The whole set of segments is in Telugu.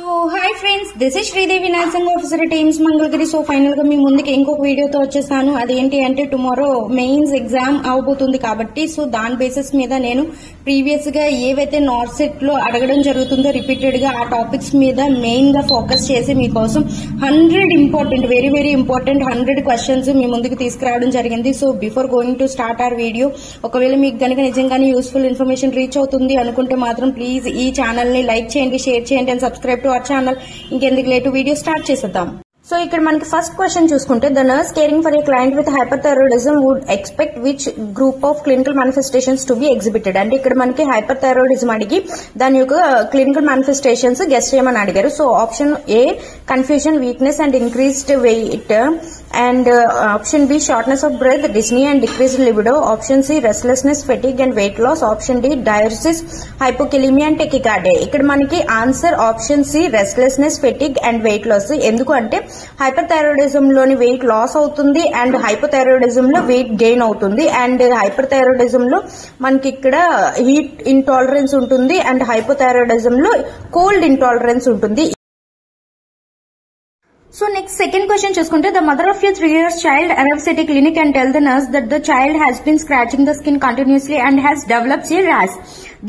So, hi friends this is Sridevi nursing officer teams Mangalagiri so final గా మీ ముందుకు ఇంకొక వీడియోతో వచ్చేసాను అదేంటి అంటే టుమారో మెయిన్స్ ఎగ్జామ్ అవబోతుంది కాబట్టి సో దాని బేసిస్ మీద నేను ప్రీవియస్ గా ఏవైతే నార్త్ సెట్ లో అడగడం జరుగుతుందో రిపీటెడ్ గా ఆ టాపిక్స్ మీద మెయిన్ గా ఫోకస్ చేసి మీకోసం hundred important very very important hundred questions మీ ముందుకు తీసుకురావడం జరిగింది so before going to start our video ఒకవేళ మీకు కనుక నిజంగానే యూస్ఫుల్ ఇన్ఫర్మేషన్ రీచ్ అవుతుంది అనుకుంటే మాత్రం ప్లీజ్ ఈ ఛానల్ ని లైక్ చేయండి షేర్ చేయండి and subscribe to our channel ఇంకెందుకు లేటు వీడియో స్టార్ట్ చేసేద్దాం సో ఇక్కడ మనకి ఫస్ట్ క్వశ్చన్ చూసుకుంటే the nurse caring for a client with hyperthyroidism would expect which group of clinical manifestations to be exhibited అంటే ఇక్కడ మనకి హైపర్థైరోయిడిజం అడిగి దాని యొక్క క్లినికల్ మేనిఫెస్టేషన్స్ గెస్ట్ చేయమని అడిగారు so option A confusion weakness and increased weight and option B shortness of breath dyspnoea and decrease libido option C restlessness fatigue and weight loss option D diuresis hypokalaemia and tachycardia ఇక్కడ మనకి answer option C restlessness fatigue and weight loss ఎందుకు అంటే హైపర్ లోని వెయిట్ లాస్ అవుతుంది అండ్ హైపో లో వెయిట్ గెయిన్ అవుతుంది అండ్ హైపర్ లో మనకి ఇక్కడ హీట్ ఇంటాలరెన్స్ ఉంటుంది అండ్ హైపో లో కోల్డ్ ఇంటాలరెన్స్ ఉంటుంది So next second question చూసుకుంటే the mother of your three years child arrives at a clinic and tell the nurse that the child has been scratching the skin continuously and has developed a rash.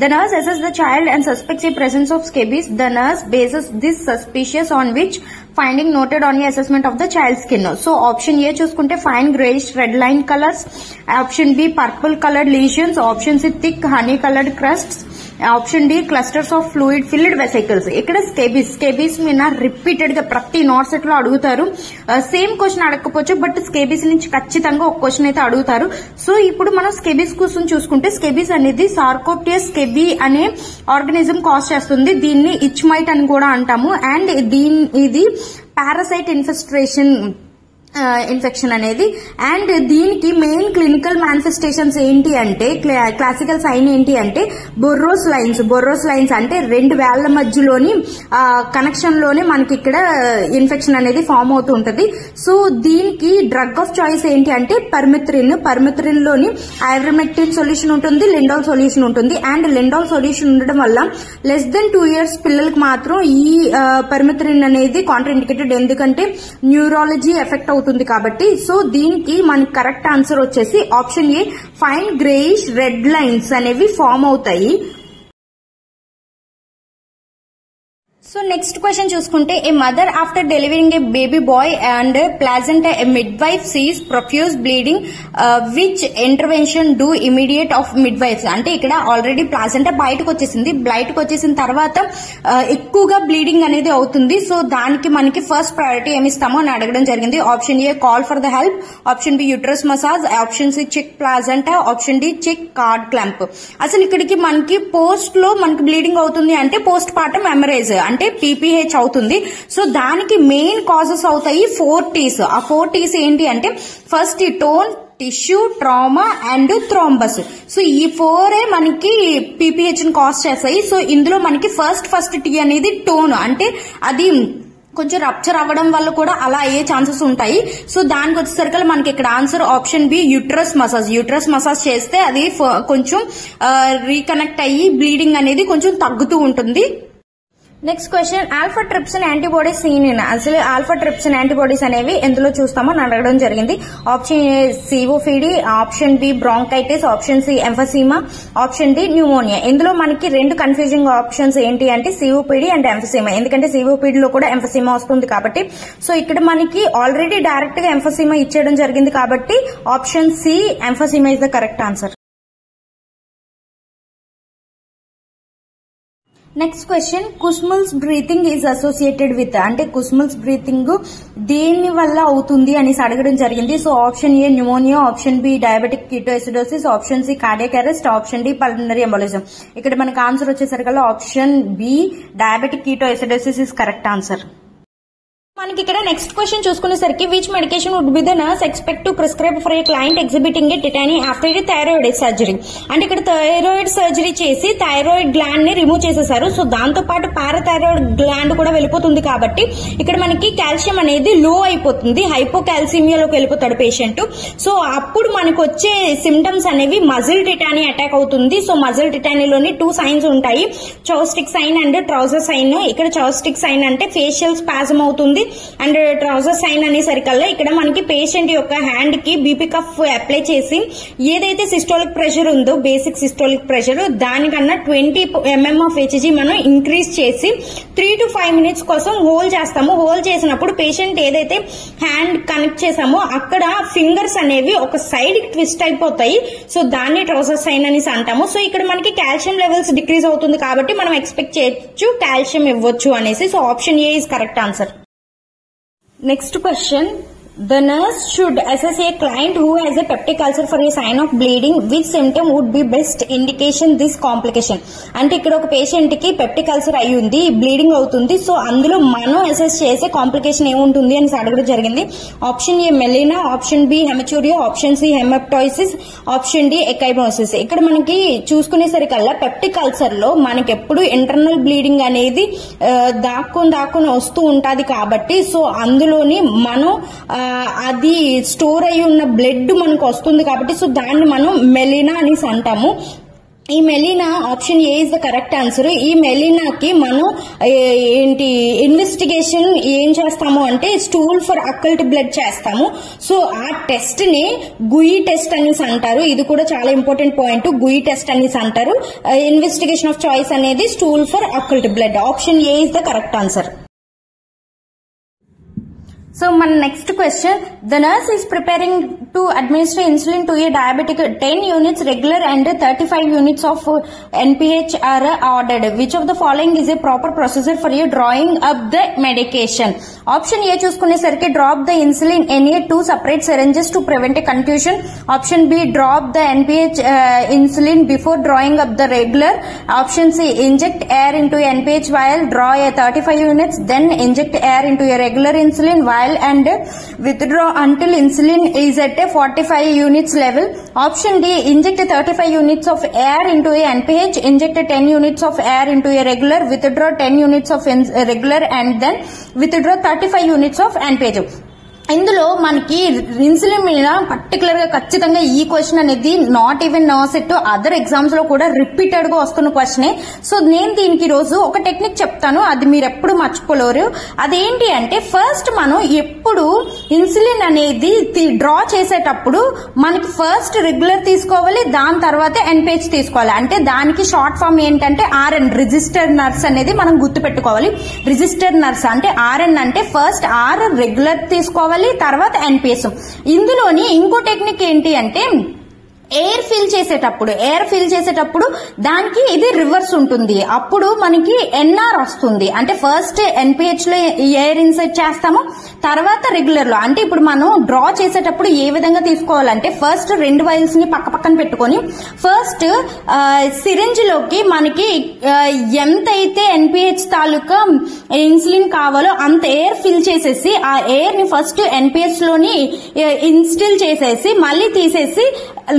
The nurse assesses the child and suspects a presence of scabies. The nurse bases this suspicion on which finding noted on the assessment of the child's skin. So option A చూసుకుంటే fine grayish red line colors. Option B purple colored lesions. Option C thick honey colored crusts. Option D clusters of fluid filled vesicles ఇక్కడ స్కేబీస్ స్కేబీస్ మీద రిపీటెడ్ గా ప్రతి నోట్ సెట్ లో అడుగుతారు సేమ్ క్వశ్చన్ అడగకపోవచ్చు బట్ స్కేబీస్ నుంచి ఖచ్చితంగా ఒక క్వశ్చన్ అయితే అడుగుతారు సో ఇప్పుడు మనం స్కేబీస్ కోసం చూసుకుంటే స్కేబీస్ అనేది సార్కోప్టియస్ స్కెబీ అనే ఆర్గనిజం కాస్ట్ చేస్తుంది దీన్ని ఇచ్మైట్ అని కూడా అంటాము అండ్ దీని ఇది పారాసైట్ ఇన్ఫెస్ట్రేషన్ ఇన్ఫెక్షన్ అనేది అండ్ దీనికి మెయిన్ క్లినికల్ మేనిఫెస్టేషన్స్ ఏంటి అంటే క్లాసికల్ సైన్ ఏంటి అంటే బొర్రోస్ లైన్స్ బొర్రోస్ లైన్స్ అంటే రెండు వేళ్ల మధ్యలోని కనెక్షన్ లోనే మనకి ఇక్కడ ఇన్ఫెక్షన్ అనేది ఫామ్ అవుతూ ఉంటది సో దీనికి డ్రగ్ ఆఫ్ చాయిస్ ఏంటి అంటే పర్మిత్రిన్ పర్మిత్రిన్ లోని ఐవర్మెక్టిన్ సొల్యూషన్ ఉంటుంది లిండాల్ సొల్యూషన్ ఉంటుంది అండ్ లిండాల్ సొల్యూషన్ ఉండడం వల్ల లెస్ దెన్ టూ ఇయర్స్ పిల్లలకు మాత్రం ఈ పర్మిత్రిన్ అనేది కాంట్రాఇండికేటెడ్ ఎందుకంటే న్యూరాలజీ ఎఫెక్ట్ అవుతుంది అయిపోతుంది కాబట్టి సో దీనికి మనకి కరెక్ట్ ఆన్సర్ వచ్చేసి option A fine greyish red lines అనేవి ఫామ్ అవుతాయి సో నెక్స్ట్ క్వశ్చన్ చూసుకుంటే a mother after delivering a baby boy and placenta midwife sees profuse bleeding which intervention do immediate of midwife అంటే ఇక్కడ ఆల్రెడీ ప్లాజెంట్ బయటకు వచ్చేసింది బయటకు వచ్చేసిన తర్వాత uh, ఎక్కువగా బ్లీడింగ్ అనేది అవుతుంది సో దానికి మనకి ఫస్ట్ ప్రయారిటీ ఏమి ఇస్తామో అని అడగడం జరిగింది option A call for the help option B uterus massage option C check placenta option D check cord clamp అసలు ఇక్కడికి మనకి పోస్ట్ లో మనకి బ్లీడింగ్ అవుతుంది అంటే పోస్ట్ పార్టం ఎమరేజ్ అంటే టీపీహెచ్ అవుతుంది సో దానికి మెయిన్ కాజెస్ అవుతాయి ఫోర్ టీస్ ఆ ఫోర్ టీస్ ఏంటి అంటే first tone tissue trauma and thrombus so ఈ ఫోరే మనకి పీపీహెచ్ ని కాస్ట్ చేస్తాయి సో ఇందులో మనకి ఫస్ట్ ఫస్ట్ టీ అనేది టోన్ అంటే అది కొంచెం రప్చర్ అవ్వడం వల్ల కూడా అలా అయ్యే ఛాన్సెస్ ఉంటాయి సో దానికి వచ్చేసరికి మనకి ఇక్కడ answer option B uterus massage uterus massage చేస్తే అది కొంచెం రీకనెక్ట్ అయ్యి బ్లీడింగ్ అనేది కొంచెం తగ్గుతూ ఉంటుంది next question alpha trypsin antibodies seen in అసలు ఆల్ఫా ట్రిప్సిన్ యాంటీబాడీస్ అనేవి ఎందులో చూస్తామో అడగడం జరిగింది option A COPD option B bronchitis option C emphysema option D pneumonia ఇందులో మనకి రెండు కన్ఫ్యూజింగ్ ఆప్షన్స్ ఏంటి అంటే సిఓపిడి అండ్ ఎంఫసీమా ఎందుకంటే సిఓపిడిలో కూడా ఎంఫసీమా వస్తుంది కాబట్టి సో ఇక్కడ మనకి ఆల్రెడీ డైరెక్ట్ గా ఎంఫసీమా ఇచ్చేయడం జరిగింది కాబట్టి option C emphysema is the correct answer next question Kussmaul's breathing is associated with అంటే కుస్ముల్స్ బ్రీతింగ్ దేని వల్ల అవుతుంది అనేసి అడగడం జరిగింది so option A pneumonia option B diabetic ketoacidosis option C cardiac arrest option D pulmonary embolism ఇక్కడ మనకు ఆన్సర్ వచ్చేసరికల్లా option B diabetic ketoacidosis is correct answer మనకి ఇక్కడ next question చూసుకునేసరికి which medication would be the nurse expect to prescribe for a client exhibiting a tetany after it thyroid surgery అంటే ఇక్కడ థైరాయిడ్ సర్జరీ చేసి థైరాయిడ్ గ్లాండ్ ని రిమూవ్ చేసేసారు సో దాంతో పాటు పారాథైరాయిడ్ గ్లాండ్ కూడా వెళ్ళిపోతుంది కాబట్టి ఇక్కడ మనకి కాల్షియం అనేది లో అయిపోతుంది హైపో కాల్సిమియాలోకి వెళ్ళిపోతాడు పేషెంట్ సో అప్పుడు మనకు వచ్చే సిమ్టమ్స్ అనేవి మజిల్ టిటానీ అటాక్ అవుతుంది సో మజిల్ టిటానీలోని టూ సైన్స్ ఉంటాయి Chvostek sign and Trousseau sign ఇక్కడ చౌస్టిక్ సైన్ అంటే ఫేషియల్ స్పాజం అవుతుంది అండ్ ట్రౌజర్ సైన్ అనే సరికల్లా ఇక్కడ మనకి పేషెంట్ యొక్క హ్యాండ్ కి బీపీ కఫ్ అప్లై చేసి ఏదైతే సిస్టోలిక్ ప్రెషర్ ఉందో బేసిక్ సిస్టోలిక్ ప్రెషర్ దానికన్నా twenty M M of H G మనం ఇంక్రీజ్ చేసి త్రీ టు ఫైవ్ మినిట్స్ కోసం హోల్ చేస్తాము హోల్ చేసినప్పుడు పేషెంట్ ఏదైతే హ్యాండ్ కనెక్ట్ చేసామో అక్కడ ఫింగర్స్ అనేవి ఒక సైడ్ ట్విస్ట్ అయిపోతాయి సో దాన్ని ట్రౌజర్ సైన్ అనేసి అంటాము సో ఇక్కడ మనకి కాల్షియం లెవెల్స్ డిక్రీజ్ అవుతుంది కాబట్టి మనం ఎక్స్పెక్ట్ చేయొచ్చు కాల్షియం ఇవ్వచ్చు అనేసి so option A is correct answer Next question The nurse should assess a client who has a peptic ulcer for a sign of bleeding. Which symptom would be best indication this complication? అంటే ఇక్కడ ఒక పేషెంట్ కి పెప్టిక్ అల్సర్ అయి ఉంది బ్లీడింగ్ అవుతుంది సో అందులో మనం అసెస్ చేసే కాంప్లికేషన్ ఏముంటుంది అని అడగడం జరిగింది option A melaena option B haematuria option C haemoptysis option D ecchymosis ఇక్కడ మనకి చూసుకునేసరికల్లా పెప్టిక్ అల్సర్ లో మనకి ఎప్పుడు ఇంటర్నల్ బ్లీడింగ్ అనేది దాక్కుని దాక్కుని వస్తూ ఉంటుంది కాబట్టి సో అందులోని మనం అది స్టోర్ అయి ఉన్న బ్లడ్ మనకు వస్తుంది కాబట్టి సో దాన్ని మనం మెలినా అనేసి అంటాము ఈ melena option A is the correct answer ఈ మెలినాకి మనం ఏంటి ఇన్వెస్టిగేషన్ ఏం చేస్తాము అంటే స్టూల్ ఫర్ అక్కల్ట్ బ్లడ్ చేస్తాము సో ఆ టెస్ట్ ని గుయి టెస్ట్ అనేసి అంటారు ఇది కూడా చాలా ఇంపార్టెంట్ పాయింట్ గుయి టెస్ట్ అనేసి అంటారు ఇన్వెస్టిగేషన్ ఆఫ్ చాయిస్ అనేది stool for occult blood option A is the correct answer so మన next question the nurse is preparing to administer insulin to a diabetic ten units regular and thirty five units of NPH are ordered which of the following is a proper procedure for you drawing up the medication option A చూసుకునేసరికి drop the insulin in a two separate syringes to prevent a confusion option B drop the NPH insulin before drawing up the regular option C inject air into NPH vial, draw a 35 units, then inject air into a regular insulin vial and withdraw until insulin is at a 45 units level. Option D, inject 35 units of air into a NPH, inject 10 units of air into a regular, withdraw 10 units of regular and then withdraw 35 units of NPH. ఇందులో మనకి ఇన్సులిన్ మీద పర్టికులర్ గా ఖచ్చితంగా ఈ క్వశ్చన్ అనేది not even set other exams లో కూడా రిపీటెడ్ గా వస్తున్న క్వశ్చనే సో నేను దీనికి రోజు ఒక టెక్నిక్ చెప్తాను అది మీరు ఎప్పుడు మర్చిపోలేరు అదేంటి అంటే ఫస్ట్ మనం ఎప్పుడు ఇన్సులిన్ అనేది డ్రా చేసేటప్పుడు మనకి ఫస్ట్ రెగ్యులర్ తీసుకోవాలి దాని తర్వాత ఎన్పేజ్ తీసుకోవాలి అంటే దానికి షార్ట్ ఫామ్ ఏంటంటే ఆర్ఎన్ రిజిస్టర్ నర్స్ అనేది మనం గుర్తుపెట్టుకోవాలి రిజిస్టర్డ్ నర్స్ అంటే ఆర్ఎన్ అంటే ఫస్ట్ ఆర్ రెగ్యులర్ తీసుకోవాలి తర్వాత ఎన్పిఎస్ ఇందులోని ఇంకో టెక్నిక్ ఏంటి అంటే ఎయిర్ ఫిల్ చేసేటప్పుడు ఎయిర్ ఫిల్ చేసేటప్పుడు దానికి ఇది రివర్స్ ఉంటుంది అప్పుడు మనకి ఎన్ఆర్ వస్తుంది అంటే ఫస్ట్ ఎన్పిహెచ్ లో ఎయిర్ ఇన్సర్ట్ చేస్తాము తర్వాత రెగ్యులర్ లో అంటే ఇప్పుడు మనం డ్రా చేసేటప్పుడు ఏ విధంగా తీసుకోవాలంటే ఫస్ట్ రెండు వైల్స్ ని పక్క పక్కన పెట్టుకొని ఫస్ట్ సిరింజ్ లోకి మనకి ఎంతైతే ఎన్పిహెచ్ తాలూకా ఇన్సులిన్ కావాలో అంత ఎయిర్ ఫిల్ చేసేసి ఆ ఎయిర్ ని ఫస్ట్ ఎన్పిహెచ్ లోని ఇన్స్టిల్ చేసేసి మళ్ళీ తీసేసి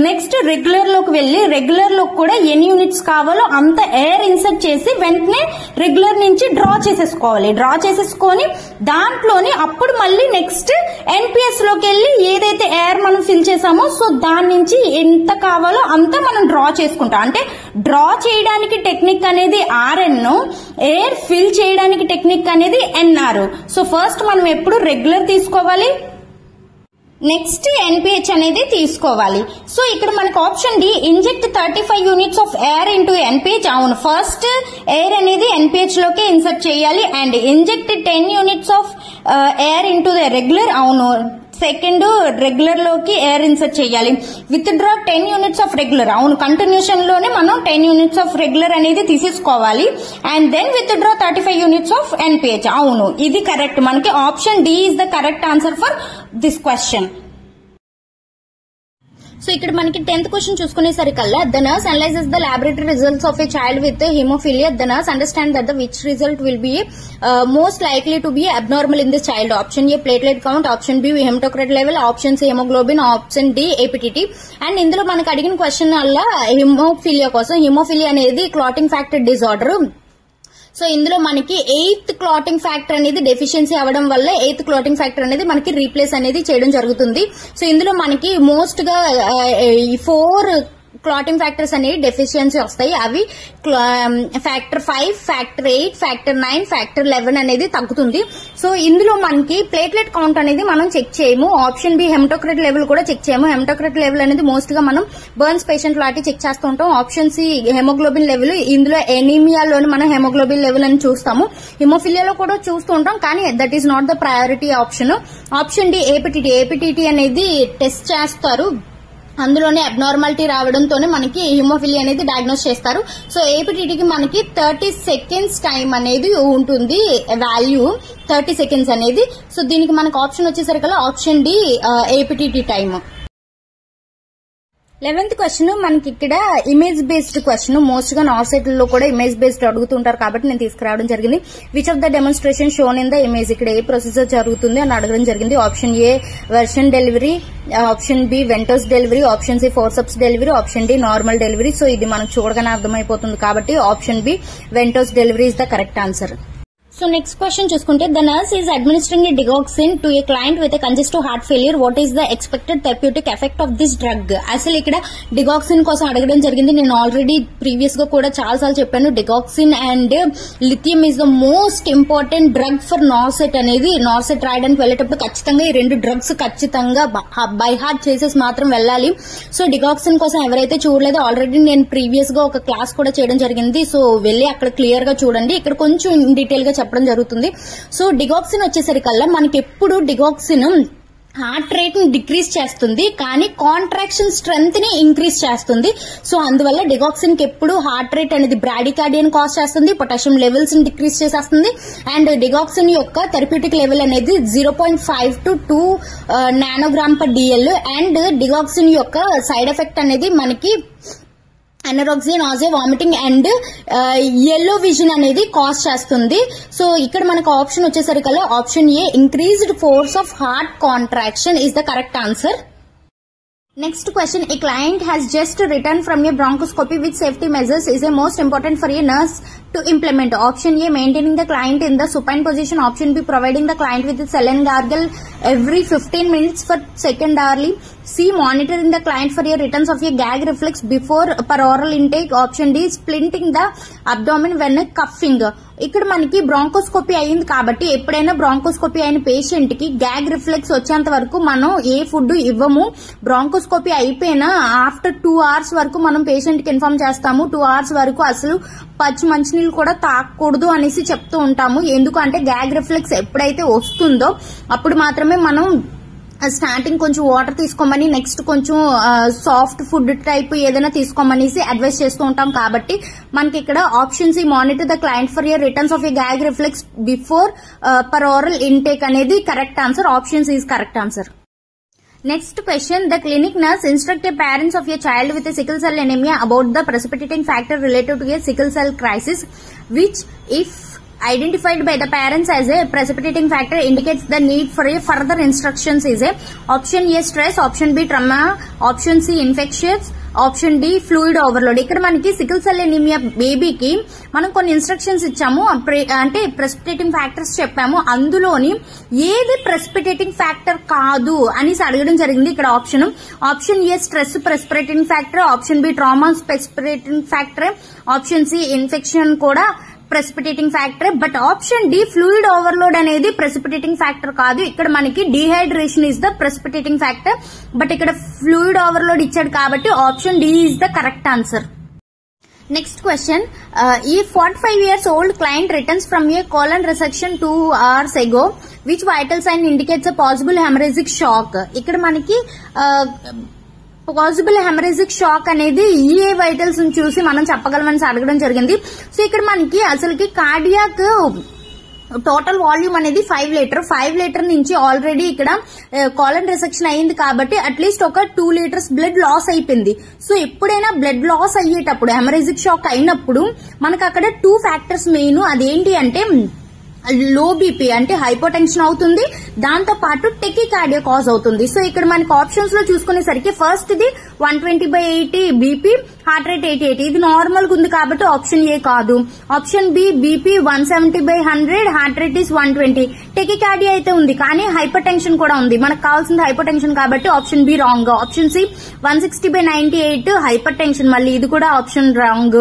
నెక్స్ట్ నెక్స్ట్ రెగ్యులర్ లోకి వెళ్ళి రెగ్యులర్ లో కూడా ఎన్ని యూనిట్స్ కావాలో అంత ఎయిర్ ఇన్సర్ట్ చేసి వెంటనే రెగ్యులర్ నుంచి డ్రా చేసేసుకోవాలి డ్రా చేసేసుకొని దాంట్లోని అప్పుడు మళ్ళీ నెక్స్ట్ ఎన్పిఎస్ లోకి వెళ్ళి ఏదైతే ఎయిర్ మనం ఫిల్ చేసామో సో దాని నుంచి ఎంత కావాలో అంత మనం డ్రా చేసుకుంటాం అంటే డ్రా చేయడానికి టెక్నిక్ అనేది ఆర్ఎన్ ఎయిర్ ఫిల్ చేయడానికి టెక్నిక్ అనేది ఎన్ఆర్ సో ఫస్ట్ మనం ఎప్పుడు రెగ్యులర్ తీసుకోవాలి నెక్స్ట్ ఎన్పిహెచ్ అనేది తీసుకోవాలి సో ఇక్కడ మనకు option D inject thirty five units of air into NPH అవును ఫస్ట్ ఎయిర్ అనేది ఎన్పిహెచ్ లోకి ఇన్సర్ట్ చేయాలి and inject ten units of air into the regular అవును సెకండ్ రెగ్యులర్ లోకి ఎయిర్ ఇన్సర్ట్ చేయాలి withdraw ten units of regular అవును కంటిన్యూషన్ లోనే మనం టెన్ యూనిట్స్ ఆఫ్ రెగ్యులర్ అనేది తీసేసుకోవాలి and then withdraw thirty five units of NPH అవును ఇది కరెక్ట్ మనకి option D is the correct answer for this question so ఇక్కడ మనకి tenth question చూసుకునేసరికల్లా the nurse analyses the laboratory results of a child with haemophilia the nurse understand that the which result will be most likely to be abnormal in this child option A platelet count option B haematocrit level option C haemoglobin option D APTT and ఇందులో మనకు అడిగిన క్వశ్చన్ వల్ల హిమోఫిలియా కోసం హిమోఫిలియా అనేది క్లాటింగ్ ఫ్యాక్టర్ డిజార్డర్ సో ఇందులో మనకి ఎయిత్ క్లాటింగ్ ఫ్యాక్టర్ అనేది డెఫిషియన్సీ అవ్వడం వల్ల ఎయిత్ క్లాటింగ్ ఫ్యాక్టర్ అనేది మనకి రీప్లేస్ అనేది చేయడం జరుగుతుంది సో ఇందులో మనకి మోస్ట్ గా four uh, uh, clotting factors అనేవి డెఫిషియన్సీ వస్తాయి అవి factor five factor eight factor nine factor eleven అనేది తగ్గుతుంది సో ఇందులో మనకి ప్లేట్లెట్ కౌంట్ అనేది మనం చెక్ చేయము ఆప్షన్ బి హెమటోక్రెట్ లెవెల్ కూడా చెక్ చేయము హెమటోక్రెట్ లెవెల్ అనేది మోస్ట్ గా మనం బర్న్స్ పేషెంట్ లాంటి చెక్ చేస్తూ ఉంటాం ఆప్షన్ సి హెమోగ్లోబిన్ లెవెల్ ఇందులో ఎనీమియాలోని మనం హెమోగ్లోబిన్ లెవెల్ అని చూస్తాము హిమోఫిలియాలో కూడా చూస్తూ ఉంటాం కానీ that is not the priority option option D APTT APTT అనేది టెస్ట్ చేస్తారు అందులోనే అబ్నార్మాలిటీ రావడంతోనే మనకి హిమోఫిలి అనేది డయాగ్నోస్ చేస్తారు సో ఏపీటీటీకి మనకి థర్టీ సెకండ్స్ టైం అనేది ఉంటుంది వాల్యూ థర్టీ సెకండ్స్ అనేది సో దీనికి మనకు ఆప్షన్ వచ్చేసరికల్లా option D APTT time eleventh question మనకి ఇక్కడ ఇమేజ్ బేస్డ్ క్వశ్చన్ మోస్ట్ గా నాట్ లో కూడా ఇమేజ్ బేస్డ్ అడుగుతుంటారు కాబట్టి నేను తీసుకురావడం జరిగింది which of the demonstration shown in the image ఇక్కడ ఏ ప్రొసీజర్ జరుగుతుంది అని అడగడం జరిగింది option A version delivery option B ventouse delivery option C forceps delivery option D normal delivery so ఇది మనకు చూడగానే అర్థమైపోతుంది కాబట్టి option B ventouse delivery is the correct answer so next question చూసుకుంటే the nurse is administering digoxin to a client with congestive heart failure what is the expected therapeutic effect of this drug అసలు ఇక్కడ డిగాక్సిన్ కోసం అడగడం జరిగింది నేను ఆల్రెడీ ప్రీవియస్ గా కూడా చాలా సార్లు చెప్పాను digoxin and lithium is the most important drug for NORCET అనేది నార్సెట్ రాయడానికి వెళ్ళేటప్పుడు ఖచ్చితంగా ఈ రెండు డ్రగ్స్ ఖచ్చితంగా బై హార్ట్ చేసేసి మాత్రం వెళ్ళాలి సో డిగాక్సిన్ కోసం ఎవరైతే చూడలేదో ఆల్రెడీ నేను ప్రీవియస్ గా ఒక క్లాస్ కూడా చేయడం జరిగింది సో వెళ్ళి అక్కడ క్లియర్ గా చూడండి ఇక్కడ కొంచెం డీటెయిల్ గా చెప్పడం జరుగుతుంది సో డిగాక్సిన్ వచ్చేసరికల్లా మనకి ఎప్పుడు డిగాక్సిన్ హార్ట్ రేట్ ని డిక్రీజ్ చేస్తుంది కానీ కాంట్రాక్షన్ స్ట్రెంగ్త్ ని ఇంక్రీజ్ చేస్తుంది సో అందువల్ల డిగాక్సిన్ కి ఎప్పుడు హార్ట్ రేట్ అనేది బ్రాడికార్డియన్ కాజ్ చేస్తుంది పొటాషియం లెవెల్స్ ని డిక్రీజ్ చేసేస్తుంది అండ్ డిగాక్సిన్ యొక్క థెరపీటిక్ లెవెల్ అనేది zero point five to two nanogram per dL and digoxin యొక్క సైడ్ ఎఫెక్ట్ అనేది మనకి anorexia nausea vomiting and yellow vision అనేది కాస్ చేస్తుంది సో ఇక్కడ మనకు ఆప్షన్ వచ్చేసరికల్లా option A increased force of heart contraction is the correct answer next question a client has just return from a bronchoscopy with safety measures is a most important for a nurse to implement option A maintaining the client in the supine position option B providing the client with saline gargle every fifteen minutes for second early C C. The the for for returns of your gag reflex before before peroral intake option D splinting the abdomen when coughing ఇక్కడ మనకి బ్రాంకోస్కోపీ అయింది కాబట్టి ఎప్పుడైనా బ్రాంకోస్కోపీ అయిన పేషెంట్ కి గ్యాగ్ రిఫ్లెక్స్ వచ్చేంత వరకు మనం ఏ ఫుడ్ ఇవ్వము బ్రాంకోస్కోపీ అయిపోయిన ఆఫ్టర్ టూ అవర్స్ వరకు మనం పేషెంట్ కి ఇన్ఫార్మ్ చేస్తాము టూ అవర్స్ వరకు అసలు పచ్చి మంచినీళ్ళు కూడా తాకూడదు అనేసి చెప్తూ ఉంటాము ఎందుకంటే గ్యాగ్ రిఫ్లెక్స్ ఎప్పుడైతే వస్తుందో అప్పుడు మాత్రమే మనం స్టార్టింగ్ కొంచెం వాటర్ తీసుకోమని నెక్స్ట్ కొంచెం సాఫ్ట్ ఫుడ్ టైప్ ఏదైనా తీసుకోమనేసి అడ్వైస్ చేస్తూ ఉంటాం కాబట్టి మనకి ఇక్కడ ఆప్షన్స్ ఈ monitor the client for your returns of a gag reflex before per oral intake అనేది correct answer options is correct answer next question the clinic nurse instruct a parents of your child with sickle cell anaemia about the precipitating factor related to a sickle cell crisis which if identified by the parents as a precipitating factor indicates the need for a further instructions is a option A stress option B trauma option C infections option D fluid overload ఇక్కడ మనకి సికిల్ సెల్ ఎనీమియా బేబీకి మనం కొన్ని ఇన్స్ట్రక్షన్స్ ఇచ్చాము అంటే ప్రెసిపిటేటింగ్ ఫ్యాక్టర్స్ చెప్పాము అందులోని ఏది ప్రెసిపిటేటింగ్ ఫ్యాక్టర్ కాదు అనేసి అడగడం జరిగింది ఇక్కడ option option A stress precipitating factor option B trauma precipitating factor option C infection కూడా precipitating factor but option D fluid overload అనేది ప్రెసిపిటేటింగ్ ఫ్యాక్టర్ కాదు ఇక్కడ మనకి dehydration is the precipitating factor but ఇక్కడ ఫ్లూయిడ్ ఓవర్లోడ్ ఇచ్చాడు కాబట్టి option D is the correct answer next question ఈ forty five years old client returns from a colon resection two hours ago which vital sign indicates a possible haemorrhagic shock ఇక్కడ మనకి uh, పాసిబుల్ హెమరేజిక్ షాక్ అనేది ఈఏ e వైటల్స్ చూసి మనం చెప్పగలమని అడగడం జరిగింది సో ఇక్కడ మనకి అసలుకి కార్డియాక్ టోటల్ వాల్యూమ్ అనేది ఫైవ్ లీటర్ ఫైవ్ లీటర్ నుంచి ఆల్రెడీ ఇక్కడ కాలన్ eh, రిసెక్షన్ అయింది కాబట్టి అట్లీస్ట్ ఒక టూ లీటర్స్ బ్లడ్ లాస్ అయిపోయింది సో ఎప్పుడైనా బ్లడ్ లాస్ అయ్యేటప్పుడు హెమరేజిక్ షాక్ అయినప్పుడు మనకు అక్కడ టూ ఫ్యాక్టర్స్ మెయిన్ అదేంటి అంటే లో బీపీ అంటే హైపోటెన్షన్ అవుతుంది దాంతో పాటు టెక్కి కార్డియా కాజ్ అవుతుంది సో ఇక్కడ మనకి ఆప్షన్స్ లో చూసుకునేసరికి first the one twenty by eighty BP heart rate eighty eighty ఇది నార్మల్ గా ఉంది కాబట్టి ఆప్షన్ ఏ కాదు option B BP one seventy by hundred heart rate is one twenty tachycardia అయితే ఉంది కానీ హైపర్ టెన్షన్ కూడా ఉంది మనకు కావాల్సింది హైపర్ టెన్షన్ కాబట్టి option B wrong option C one sixty by ninety eight tension మళ్ళీ ఇది కూడా option wrong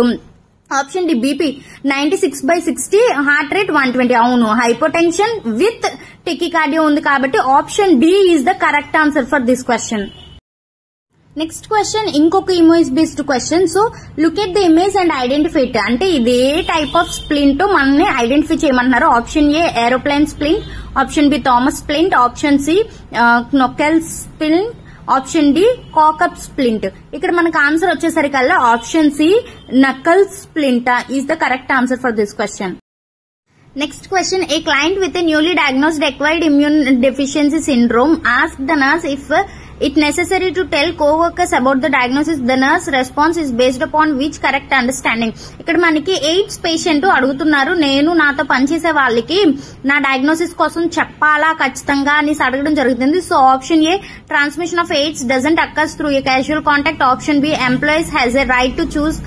option D BP ninety six by sixty heart rate one twenty అవును హైపోటెన్షన్ విత్ టెకికార్డియో ఉంది కాబట్టి option D is the correct answer for this question next question ఇంకొక image based question so look at the image and identify అంటే ఇదే టైప్ ఆఫ్ స్ప్లింట్ మనల్ని ఐడెంటిఫై చేయమంటున్నారు option A aeroplane splint option B Thomas splint option C knuckle splint option D cockup splint ఇక్కడ మనకు ఆన్సర్ వచ్చేసరికల్లా option C knuckle splint is the correct answer for this question next question a client with newly diagnosed acquired immune deficiency syndrome ask the nurse if it necessary to tell coworkers about the diagnosis the nurse response is based upon which correct understanding ఇక్కడ మనకి ఎయిడ్స్ పేషెంట్ అడుగుతున్నారు నేను నాతో పనిచేసే వాళ్ళకి నా డయాగ్నోసిస్ కోసం చెప్పాలా ఖచ్చితంగా అనేసి అడగడం జరుగుతుంది so option A transmission of AIDS doesn't occurs through a casual contact option B employees has a right to choose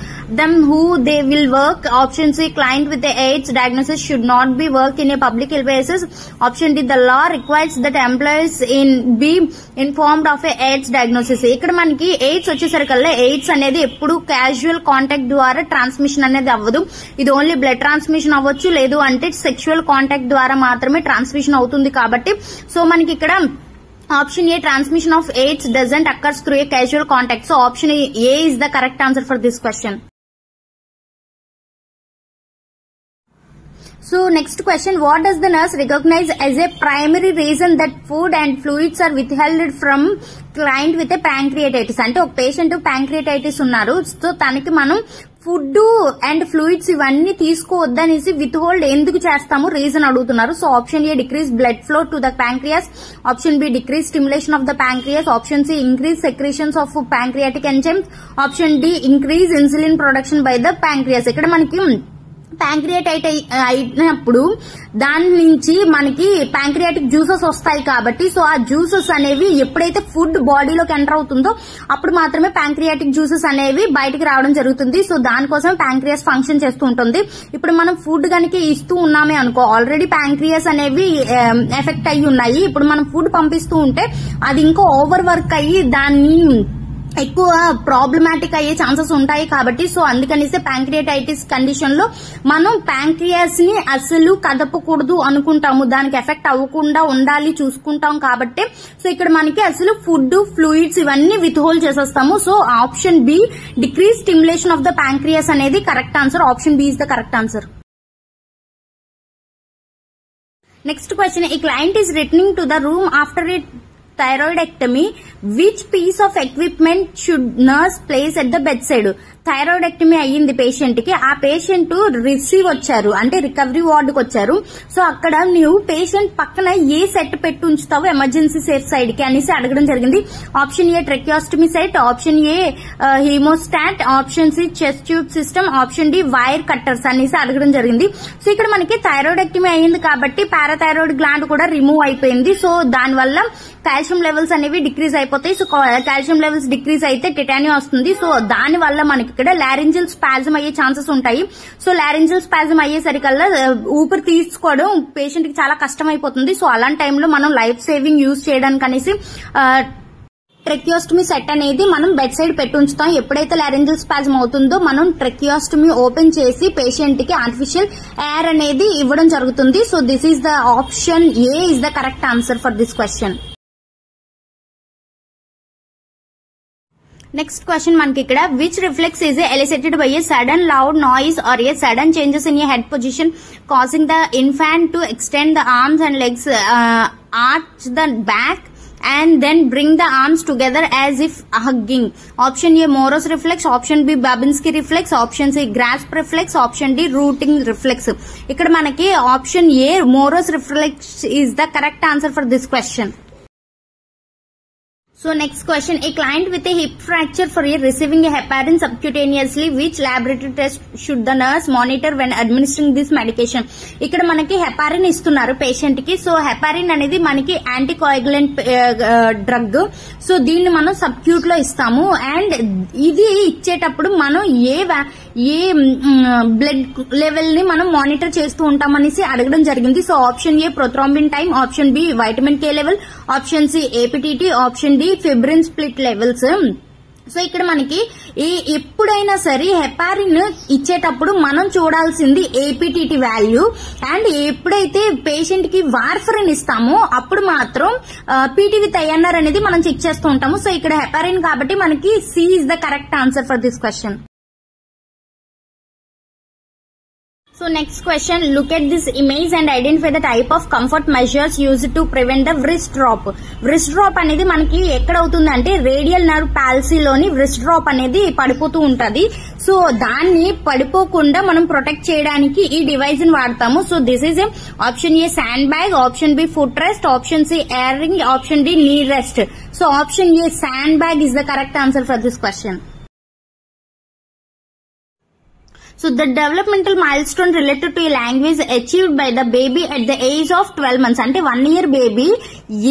them who they will work option C client with AIDS diagnosis should not be work in a public basis option D the law requires that employees in be informed of AIDS diagnosis ఇక్కడ మనకి ఎయిడ్స్ వచ్చేసరికి ఎయిడ్స్ అనేది ఎప్పుడు క్యాజువల్ కాంటాక్ట్ ద్వారా ట్రాన్స్మిషన్ అనేది అవ్వదు ఇది ఓన్లీ బ్లడ్ ట్రాన్స్మిషన్ అవ్వచ్చు లేదు అంటే సెక్షువల్ కాంటాక్ట్ ద్వారా మాత్రమే ట్రాన్స్మిషన్ అవుతుంది కాబట్టి సో మనకి ఇక్కడ option A transmission of AIDS doesn't occurs through a casual contact so option A is the correct answer for this question so next question what what does the recognize recognize a primary reason that food and and are withheld from client with a pancreatitis అంటే ఒక పేషెంట్ ప్యాంక్రియేటైటిస్ ఉన్నారు సో తనకి మనం ఫుడ్ అండ్ ఫ్లూయిడ్స్ ఇవన్నీ తీసుకోవద్దనేసి విత్ హోల్డ్ ఎందుకు చేస్తాము రీజన్ అడుగుతున్నారు so option A decrease blood flow to the pancreas option B decrease stimulation of the pancreas option C increase secretions of pancreatic enzymes option D increase insulin production by the pancreas ఇక్కడ మనకి ప్యాంక్రియేటైట్ అయినప్పుడు దాని నుంచి మనకి ప్యాంక్రియాటిక్ జ్యూసెస్ వస్తాయి కాబట్టి సో ఆ జ్యూసెస్ అనేవి ఎప్పుడైతే ఫుడ్ బాడీలోకి ఎంటర్ అవుతుందో అప్పుడు మాత్రమే ప్యాంక్రియాటిక్ జ్యూసెస్ అనేవి బయటకు రావడం జరుగుతుంది సో దానికోసం ప్యాంక్రియాస్ ఫంక్షన్ చేస్తూ ఉంటుంది ఇప్పుడు మనం ఫుడ్ కనుక ఇస్తూ ఉన్నామే అనుకో ఆల్రెడీ ప్యాంక్రియాస్ అనేవి ఎఫెక్ట్ అయ్యి ఉన్నాయి ఇప్పుడు మనం ఫుడ్ పంపిస్తూ ఉంటే అది ఇంకా ఓవర్ వర్క్ అయ్యి దాన్ని ఎక్కువ ప్రాబ్లమాటిక్ అయ్యే ఛాన్సెస్ ఉంటాయి కాబట్టి సో అందుకనేసి ప్యాంక్రియాటైటిస్ కండిషన్ లో మనం ప్యాంక్రియాస్ ని అసలు కదపకూడదు అనుకుంటాము దానికి ఎఫెక్ట్ అవ్వకుండా ఉండాలి చూసుకుంటాం కాబట్టి సో ఇక్కడ మనకి అసలు ఫుడ్ ఫ్లూయిడ్స్ ఇవన్నీ విత్ హోల్డ్ చేసేస్తాము so option B decrease stimulation of the pancreas అనేది correct answer option B is the correct answer next question ఈ client is returning to the room after it thyroidectomy, which piece of equipment should nurse place at the bedside? Thyroidectomy అయ్యింది పేషెంట్ కి ఆ పేషెంట్ రిసీవ్ వచ్చారు అంటే రికవరీ వార్డుకి వచ్చారు సో అక్కడ నువ్వు పేషెంట్ పక్కన ఏ సెట్ పెట్టి ఉంచుతావు ఎమర్జెన్సీ సేఫ్ సైడ్ కి అనేసి అడగడం జరిగింది option A tracheostomy set option A haemostat option C chest tube system option D wire cutters అనేసి అడగడం జరిగింది సో ఇక్కడ మనకి థైరాయిడెక్టమీ అయ్యింది కాబట్టి పారాథైరాయిడ్ గ్లాండ్ కూడా రిమూవ్ అయిపోయింది సో దానివల్ల కాల్షియం లెవెల్స్ అనేవి డిక్రీజ్ అయిపోతాయి సో కాల్షియం లెవెల్స్ డిక్రీజ్ అయితే టిటానియం వస్తుంది సో దాని వల్ల మనకి ఇక్కడ లారింజిల్ స్పాజం అయ్యే ఛాన్సెస్ ఉంటాయి సో లారింజిల్ స్పాజం అయ్యేసరికల్లా ఊపిరి తీసుకోవడం పేషెంట్ కి చాలా కష్టం అయిపోతుంది సో అలాంటి టైంలో మనం లైఫ్ సేవింగ్ యూజ్ చేయడానికి అనేసి ట్రెక్యోస్టమీ సెట్ అనేది మనం బెడ్ సైడ్ పెట్టి ఉంచుతాం ఎప్పుడైతే లారెంజల్ స్పాజం అవుతుందో మనం ట్రెక్యోస్టమీ ఓపెన్ చేసి పేషెంట్ కి ఆర్టిఫిషియల్ ఎయిర్ అనేది ఇవ్వడం జరుగుతుంది so this is the option A is the correct answer for this question next question మనకి ఇక్కడ which reflex is elicited by a sudden loud noise or a sudden changes in a head position causing the infant to extend the arms and legs arch the back and then bring the arms together as if hugging option A Moro's reflex option B Babinski reflex option C grasp reflex option D rooting reflex ఇక్కడ మనకి option A Moro's reflex is the correct answer for this question so next question a client with hip fracture for year receiving a heparin subcutaneously which laboratory test should the nurse monitor when administering this medication ఇక్కడ మనకి హెపారిన్ ఇస్తున్నారు పేషెంట్ కి సో హెపారిన్ అనేది మనకి యాంటీకోయగ్లెంట్ డ్రగ్ సో దీన్ని మనం సబ్క్యూట్ లో ఇస్తాము అండ్ ఇది ఇచ్చేటప్పుడు మనం ఏ ఏ బ్లడ్ లెవెల్ ని మనం మానిటర్ చేస్తూ ఉంటామనేసి అడగడం జరిగింది so option A prothrombin time option B vitamin K level option C APTT option D fibrin split levels so ఇక్కడ మనకి ఈ ఎప్పుడైనా సరే హెపారిన్ ఇచ్చేటప్పుడు మనం చూడాల్సింది ఏపీటీటీ వాల్యూ అండ్ ఎప్పుడైతే పేషెంట్ కి వార్ఫరిన్ ఇస్తామో అప్పుడు మాత్రం పీటీ విత్ ఐఎన్ఆర్ అనేది మనం చెక్ చేస్తూ ఉంటాము సో ఇక్కడ హెపారిన్ కాబట్టి మనకి C is the correct answer for this question so next question look at this image and identify the type of comfort measures use to prevent the wrist drop wrist drop అనేది మనకి ఎక్కడ అవుతుందంటే రేడియల్ నర్వ్ ప్యాల్సీలోని వ్రిస్ట్ డ్రాప్ అనేది పడిపోతూ ఉంటుంది సో దాన్ని పడిపోకుండా మనం ప్రొటెక్ట్ చేయడానికి ఈ డివైజ్ ని వాడతాము so this is option A sand bag option B foot rest option C air ring option D knee rest so option A sand bag is the correct answer for this question so the developmental milestone related to language achieved by the baby at the age of twelve months అంటే వన్ ఇయర్ బేబీ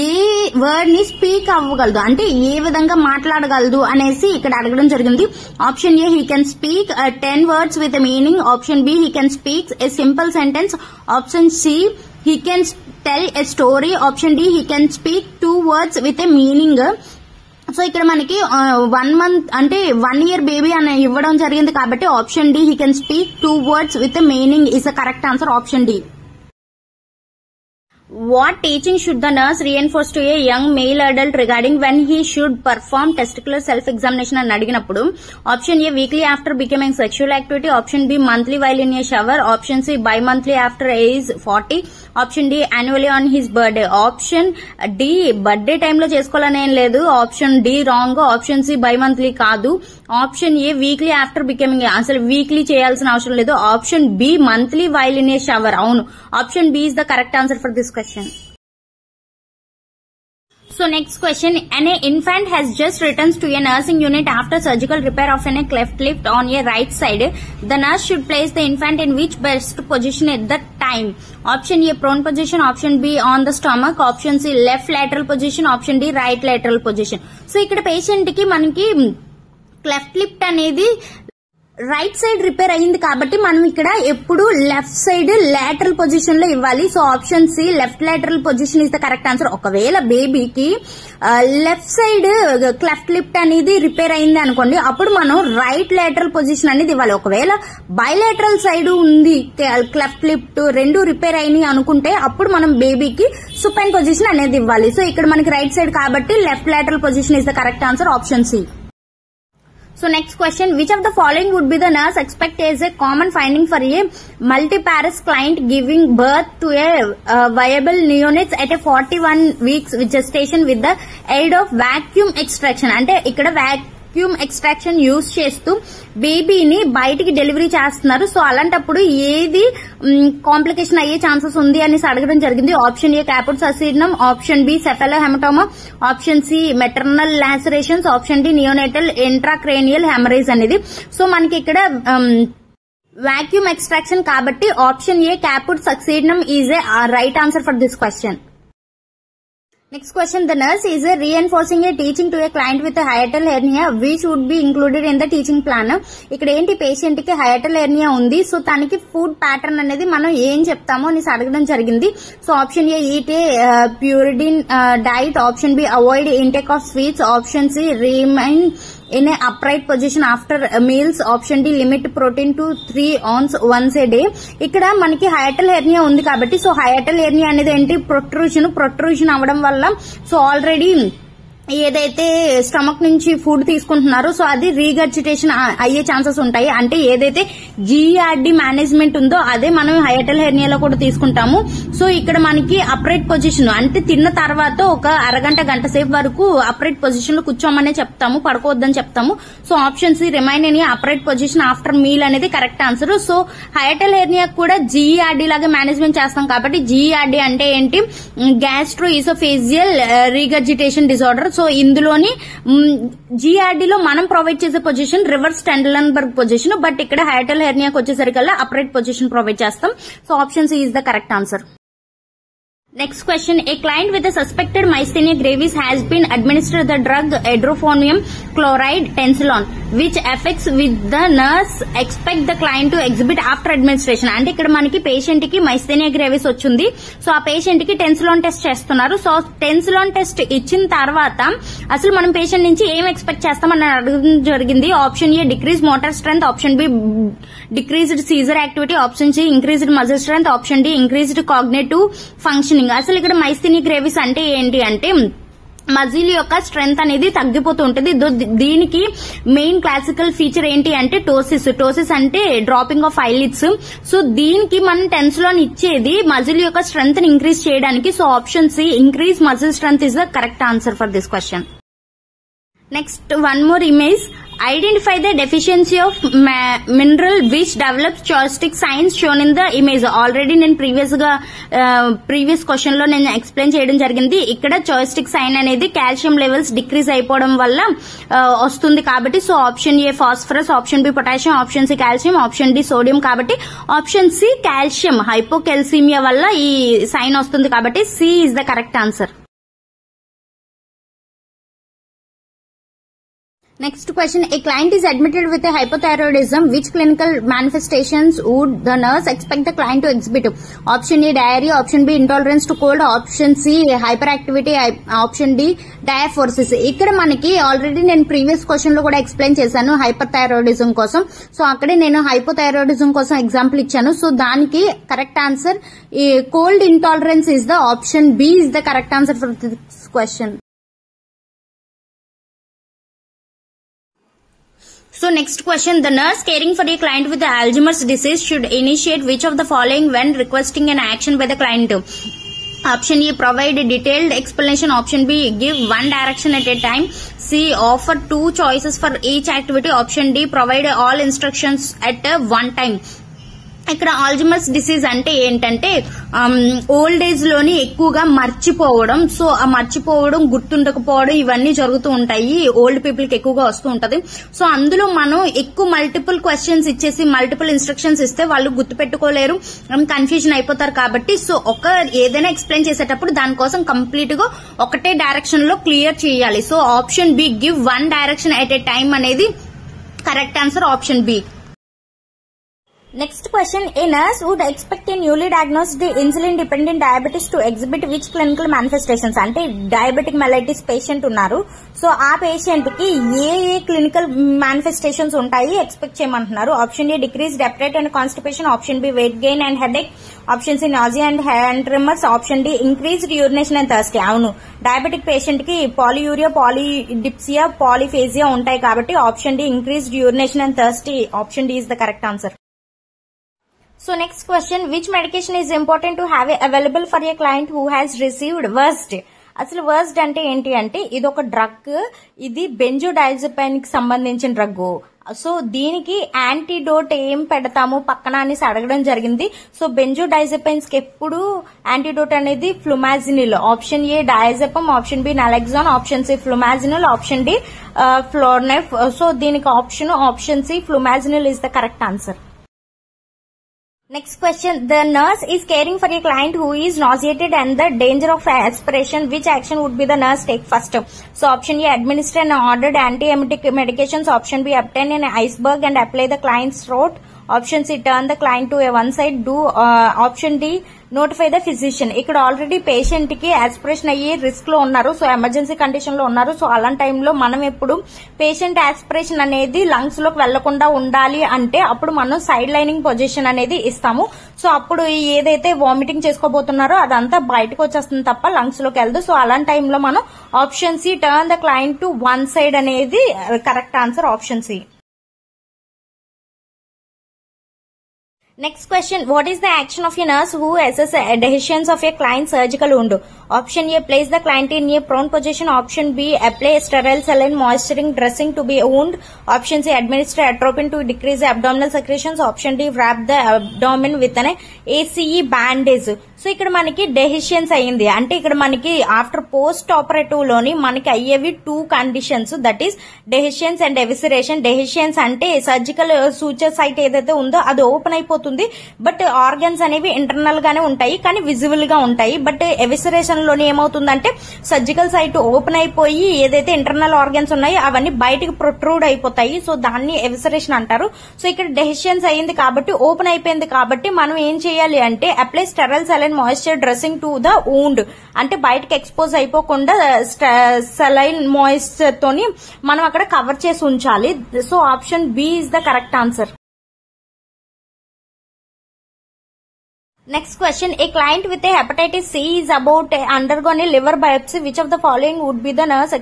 ఏ వర్డ్ ని స్పీక్ అవ్వగలదు అంటే ఏ విధంగా మాట్లాడగలదు అనేసి ఇక్కడ అడగడం జరిగింది option A he can speak ten words with meaning option B he can speak a simple sentence option C he can tell a story option D he can speak two words with a meaning so ఇక్కడ మనకి వన్ మంత్ అంటే వన్ ఇయర్ బేబీ అని ఇవ్వడం జరిగింది కాబట్టి option D he can speak two words with meaning is a correct answer option D what teaching should the nurse reinforce to a young male adult regarding when he should perform testicular self examination అని అడిగినప్పుడు option A weekly after becoming sexual activity option B monthly while in a shower option C bimonthly after age forty option D annually on his birthday option D birthday టైంలో చేసుకోవాలని ఏం లేదు option D wrong option C bimonthly కాదు option A weekly after becoming అసలు వీక్లీ చేయాల్సిన అవసరం లేదు option B monthly while in a shower అవును option B is the correct answer for this question So next question, an infant has just returned to a nursing unit after surgical repair of an cleft lip on a right side. The nurse should place the infant in which best position at the time? Option A prone position, option B on the stomach, option C left lateral position, option D right lateral position. So ఇక్కడ పేషెంట్ కి మనకి క్లెఫ్ట్ లిప్ అనేది రైట్ సైడ్ రిపేర్ అయింది కాబట్టి మనం ఇక్కడ ఎప్పుడు లెఫ్ట్ సైడ్ లేటరల్ పొజిషన్ లో ఇవ్వాలి so option C left lateral position is the correct answer ఒకవేళ బేబీకి లెఫ్ట్ సైడ్ క్లెఫ్ట్ లిఫ్ట్ అనేది రిపేర్ అయింది అనుకోండి అప్పుడు మనం రైట్ లేటరల్ పొజిషన్ అనేది ఇవ్వాలి ఒకవేళ బైలేటరల్ సైడ్ ఉంది క్లెఫ్ట్ లిఫ్ట్ రెండు రిపేర్ అయినాయి అనుకుంటే అప్పుడు మనం బేబీకి సుపెన్ పొజిషన్ అనేది ఇవ్వాలి సో ఇక్కడ మనకి రైట్ సైడ్ కాబట్టి left lateral position is the correct answer option C So next question, which of the following would be the nurse expect as a common finding for a multi-paris client giving birth to a uh, viable neonates at a 41 weeks gestation with the aid of vacuum extraction. అంటే ఇక్కడ vacuum వాక్యూమ్ ఎక్స్ట్రాక్షన్ యూజ్ చేస్తూ బేబీని బయటికి డెలివరీ చేస్తున్నారు సో అలాంటప్పుడు ఏది కాంప్లికేషన్ అయ్యే ఛాన్సెస్ ఉంది అనేసి అడగడం జరిగింది option A caput ససీర్ణం option B cephalohaematoma option C maternal lacerations option D neonatal intracranial haemorrhage అనేది సో మనకి ఇక్కడ వాక్యూమ్ ఎక్స్ట్రాక్షన్ కాబట్టి option A caput succedaneum is a right answer for this question Next question, the nurse is reinforcing a teaching to a client with a hiatal hernia which would be included in the teaching plan. patient ఇక్కడ ఏంటి పేషెంట్ so హైటల్ హెర్నియా ఉంది సో తనకి ఫుడ్ ప్యాటర్న్ అనేది మనం ఏం చెప్తామో అనేసి అడగడం జరిగింది so option A eat a pureed diet option B avoid intake of sweets option C remain in an upright position after meals option D limit protein to 3 ounce once a day ఇక్కడ మనకి హయాటల్ హెర్నియా ఉంది కాబట్టి సో హయాటల్ హెర్నియా అనేది ఏంటి ప్రొట్రూషన్ ప్రొట్రూషన్ అవడం వల్ల సో ఆల్రెడీ ఏదైతే స్టమక్ నుంచి ఫుడ్ తీసుకుంటున్నారో సో అది రీగర్జిటేషన్ అయ్యే ఛాన్సెస్ ఉంటాయి అంటే ఏదైతే జీఆర్డి మేనేజ్మెంట్ ఉందో అదే మనం హైటల్ హెర్నియాలో కూడా తీసుకుంటాము సో ఇక్కడ మనకి అప్రైట్ పొజిషన్ అంటే తిన్న తర్వాత ఒక అరగంట గంట సేపు వరకు అప్రైట్ పొజిషన్ లో కూర్చోమనే చెప్తాము పడుకోవద్దని చెప్తాము సో ఆప్షన్స్ రిమైన్ అని అప్రైట్ పొజిషన్ ఆఫ్టర్ మీల్ అనేది correct answer so hiatal hernia కూడా జిఆర్డి లాగా మేనేజ్మెంట్ చేస్తాం కాబట్టి జీఆర్డి అంటే ఏంటి gastro oesophageal regurgitation disorder so ఇందులోని జీఆర్డీలో మనం ప్రొవైడ్ చేసే position reverse Trendelenburg position but ఇక్కడ హైటల్ హెర్నియాకి వచ్చేసరికల్లా అపరేట్ పొజిషన్ ప్రొవైడ్ చేస్తాం so option C is the correct answer Next question. A client with a suspected myasthenia gravis has been administered the drug hydrofonium chloride tensilon, which affects with the nurse expect the client to exhibit after administration. అంటే ఇక్కడ మనకి పేషెంట్ కి మైస్థేనియా గ్రేవిస్ వచ్చింది సో ఆ పేషెంట్ కి టెన్సిలోన్ టెస్ట్ చేస్తున్నారు సో టెన్సిలోన్ టెస్ట్ ఇచ్చిన తర్వాత అసలు మనం పేషెంట్ నుంచి ఏం ఎక్స్పెక్ట్ చేస్తామని అడగడం జరిగింది option A decrease motor strength option B decreased seizure activity option C increased muscle strength option D increased cognitive functioning meaning అసలు ఇక్కడ మైస్తిని గ్రేవీస్ అంటే ఏంటి అంటే మజిల్ యొక్క స్ట్రెంత్ అనేది తగ్గిపోతూ ఉంటుంది దీనికి మెయిన్ క్లాసికల్ ఫీచర్ ఏంటి అంటే టోసిస్ టోసిస్ అంటే డ్రాపింగ్ ఆఫ్ ఐలిట్స్ సో దీనికి మనం టెన్స్ లోని ఇచ్చేది మజిల్ యొక్క స్ట్రెంత్ ని ఇంక్రీజ్ చేయడానికి so option C increase muscle strength is the correct answer for this question next one more image identify the deficiency of mineral which develop cholastic signs shown in the image already నేను ప్రీవియస్ గా ప్రీవియస్ క్వశ్చన్ లో నేను ఎక్స్ప్లెయిన్ చేయడం జరిగింది ఇక్కడ చోయిస్టిక్ సైన్ అనేది కాల్షియం లెవెల్స్ డిక్రీజ్ అయిపోవడం వల్ల వస్తుంది కాబట్టి so option A phosphorus option B potassium option C calcium option D sodium కాబట్టి ఆప్షన్ సి కాల్షియం హైపోకెల్సిమియా వల్ల ఈ సైన్ వస్తుంది కాబట్టి C is the correct answer next question a client is admitted with hypothyroidism which clinical manifestations would the nurse expect the client to exhibit option A diarrhoea option B intolerance to cold option C hyperactivity option D diaphoresis ఇక్కడ మనకి ఆల్రెడీ నేను ప్రీవియస్ క్వశ్చన్ లో కూడా ఎక్స్ప్లెయిన్ చేశాను హైపర్ థైరాయిడిజం కోసం సో అక్కడే నేను హైపోథైరాయిడిజం కోసం ఎగ్జాంపుల్ ఇచ్చాను సో దానికి కరెక్ట్ ఆన్సర్ ఈ cold intolerance is the option B is the correct answer for this question So next question, the nurse caring for a client with Alzheimer's disease should initiate which of the following when requesting an action by the client? Option A, provide a detailed explanation. Option B, give one direction at a time. C, offer two choices for each activity. Option D, provide all instructions at one time. ఇక్కడ ఆల్జిమర్స్ డిసీజ్ అంటే ఏంటంటే ఓల్డ్ ఏజ్ లోని ఎక్కువగా మర్చిపోవడం సో ఆ మర్చిపోవడం గుర్తుండకపోవడం ఇవన్నీ జరుగుతూ ఉంటాయి ఓల్డ్ పీపుల్ కి ఎక్కువగా వస్తూ ఉంటది సో అందులో మనం ఎక్కువ మల్టిపుల్ క్వశ్చన్స్ ఇచ్చేసి మల్టిపుల్ ఇన్స్ట్రక్షన్స్ ఇస్తే వాళ్ళు గుర్తుపెట్టుకోలేరు కన్ఫ్యూజన్ అయిపోతారు కాబట్టి సో ఒక ఏదైనా ఎక్స్ప్లెయిన్ చేసేటప్పుడు దానికోసం కంప్లీట్ గా ఒకటే డైరెక్షన్ లో క్లియర్ చేయాలి so option B give one direction at a time అనేది correct answer option B next question a nurse would expect in newly diagnosed insulin dependent diabetes to exhibit which clinical manifestations అంటే డయాబెటిక్ మెలైటిస్ పేషెంట్ ఉన్నారు సో ఆ పేషెంట్ కి ఏ ఏ క్లినికల్ మేనిఫెస్టేషన్స్ ఉంటాయి ఎక్స్పెక్ట్ చేయమంటున్నారు option A decrease desperate and constipation option B weight gain and headache option C nausea and hand tremors option D increased urination and thirsty అవును డయాబెటిక్ పేషెంట్ కి పాలియూరియా పాలిడిప్సియా పాలిఫేజియా ఉంటాయి కాబట్టి option D increase urination and thirsty option D is the correct answer So next question, which medication is important to have available for a client who has received worst? అసలు వర్స్ట్ అంటే ఏంటి అంటే ఇది ఒక డ్రగ్ ఇది డైజపైన్ కి సంబంధించిన డ్రగ్ సో దీనికి యాంటీడోట్ ఏం పెడతాము పక్కన అనేసి అడగడం జరిగింది సో డైజపైన్స్ కి ఎప్పుడు యాంటీడోట్ అనేది flumazenil option A diazepam option B naloxone option C flumazenil option D Florinef so దీనికి option option C flumazenil is the correct answer Next question. The nurse is caring for a client who is nauseated and the danger of aspiration. Which action would be the nurse take first? So option A, administer an ordered anti-emetic medications. Option B, obtain an iceberg and apply the client's throat. Option C, turn the client to a one side. Do uh, option D, notify the physician ఇక్కడ ఆల్రెడీ పేషెంట్ కి ఆస్పిరేషన్ అయ్యి రిస్క్ లో ఉన్నారు సో ఎమర్జెన్సీ కండిషన్ లో ఉన్నారు సో అలాంటి టైంలో మనం ఎప్పుడు పేషెంట్ ఆస్పిరేషన్ అనేది లంగ్స్ లోకి వెళ్లకుండా ఉండాలి అంటే అప్పుడు మనం సైడ్ లైనింగ్ పొజిషన్ అనేది ఇస్తాము సో అప్పుడు ఏదైతే వామిటింగ్ చేసుకోబోతున్నారో అదంతా బయటకు వచ్చేస్తుంది తప్ప లంగ్స్ లోకి వెళ్దు సో అలాంటి టైంలో మనం option C turn the client to one side అనేది correct answer option C Next question. What is the action of a nurse who assesses adhesions of a client's surgical wound? Option A place the client in a prone position option B apply sterile saline moisturising dressing to be wound option C administer atropine to decrease abdominal secretions option D wrap the abdomen with an ACE bandage so ఇక్కడ మనకి డెహిషియన్స్ అయ్యింది అంటే ఇక్కడ మనకి ఆఫ్టర్ పోస్ట్ ఆపరేటివ్ లోని మనకి అయ్యేవి two conditions that is dehiscence and evisceration dehiscence అంటే సర్జికల్ సూచర్ సైట్ ఏదైతే ఉందో అది ఓపెన్ అయిపోతుంది బట్ ఆర్గన్స్ అనేవి ఇంటర్నల్ గానే ఉంటాయి కానీ విజిబుల్ గా ఉంటాయి బట్ ఎవిసిరేషన్ ఆపరేషన్లోనే ఏమవుతుందంటే సర్జికల్ సైట్ ఓపెన్ అయిపోయి ఏదైతే ఇంటర్నల్ ఆర్గన్స్ ఉన్నాయో అవన్నీ బయటకు ప్రొట్రూడ్ అయిపోతాయి సో దాన్ని ఎవిసరేషన్ అంటారు సో ఇక్కడ డెసిషన్స్ అయ్యింది కాబట్టి ఓపెన్ అయిపోయింది కాబట్టి మనం ఏం చేయాలి అంటే apply sterile saline moisture dressing to the wound అంటే బయటకు ఎక్స్పోజ్ అయిపోకుండా సెలైన్ uh, మాయిశ్చర్ తోని మనం అక్కడ కవర్ చేసి ఉంచాలి so option B is the correct answer next question a client with hepatitis C C about undergone undergone a liver biopsy. Which of the following would be the nurse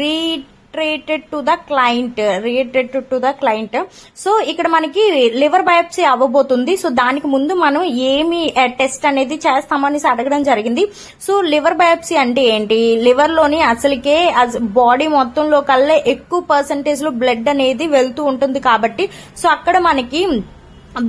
retreated to the client related to the client so ఇక్కడ మనకి లివర్ బయోప్సీ అవ్వబోతుంది సో దానికి ముందు మనం ఏమి టెస్ట్ uh, అనేది చేస్తామని అడగడం జరిగింది సో లివర్ బయోప్సీ అంటే ఏంటి లివర్ లోని అసలుకే బాడీ మొత్తంలో కల్లా ఎక్కువ పర్సంటేజ్ లో బ్లడ్ అనేది వెళ్తూ ఉంటుంది కాబట్టి సో అక్కడ మనకి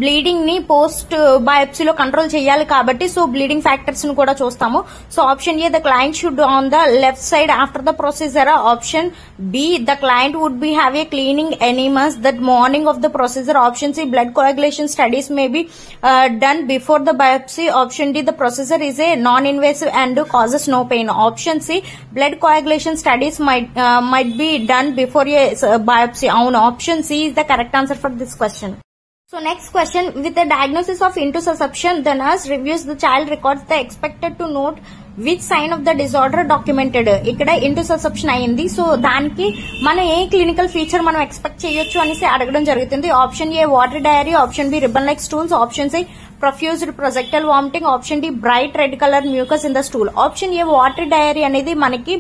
బ్లీడింగ్ ని పోస్ట్ బయోప్సీ లో కంట్రోల్ చేయాలి కాబట్టి సో బ్లీడింగ్ ఫ్యాక్టర్స్ ను కూడా చూస్తాము so option A the client should on the left side after the procedure option B the client would be have a cleaning animals that morning of the procedure option C blood coagulation studies may be done before the biopsy option D the procedure is a non invasive and causes no pain option C blood coagulation studies might be done before a biopsy అవును option C is the correct answer for this question So next question, with the diagnosis of intussusception, the nurse reviews the child records. They expected to note which sign of the disorder documented ఇక్కడ ఇంటోసెప్షన్ అయ్యింది సో దానికి మనం ఏ క్లినికల్ ఫీచర్ మనం ఎక్స్పెక్ట్ చేయొచ్చు అనేసి అడగడం జరుగుతుంది option A water diarrhoea option B ribbon like stones option C profused projectile vomiting option D bright red colour mucus in the stool option A water diarrhoea అనేది మనకి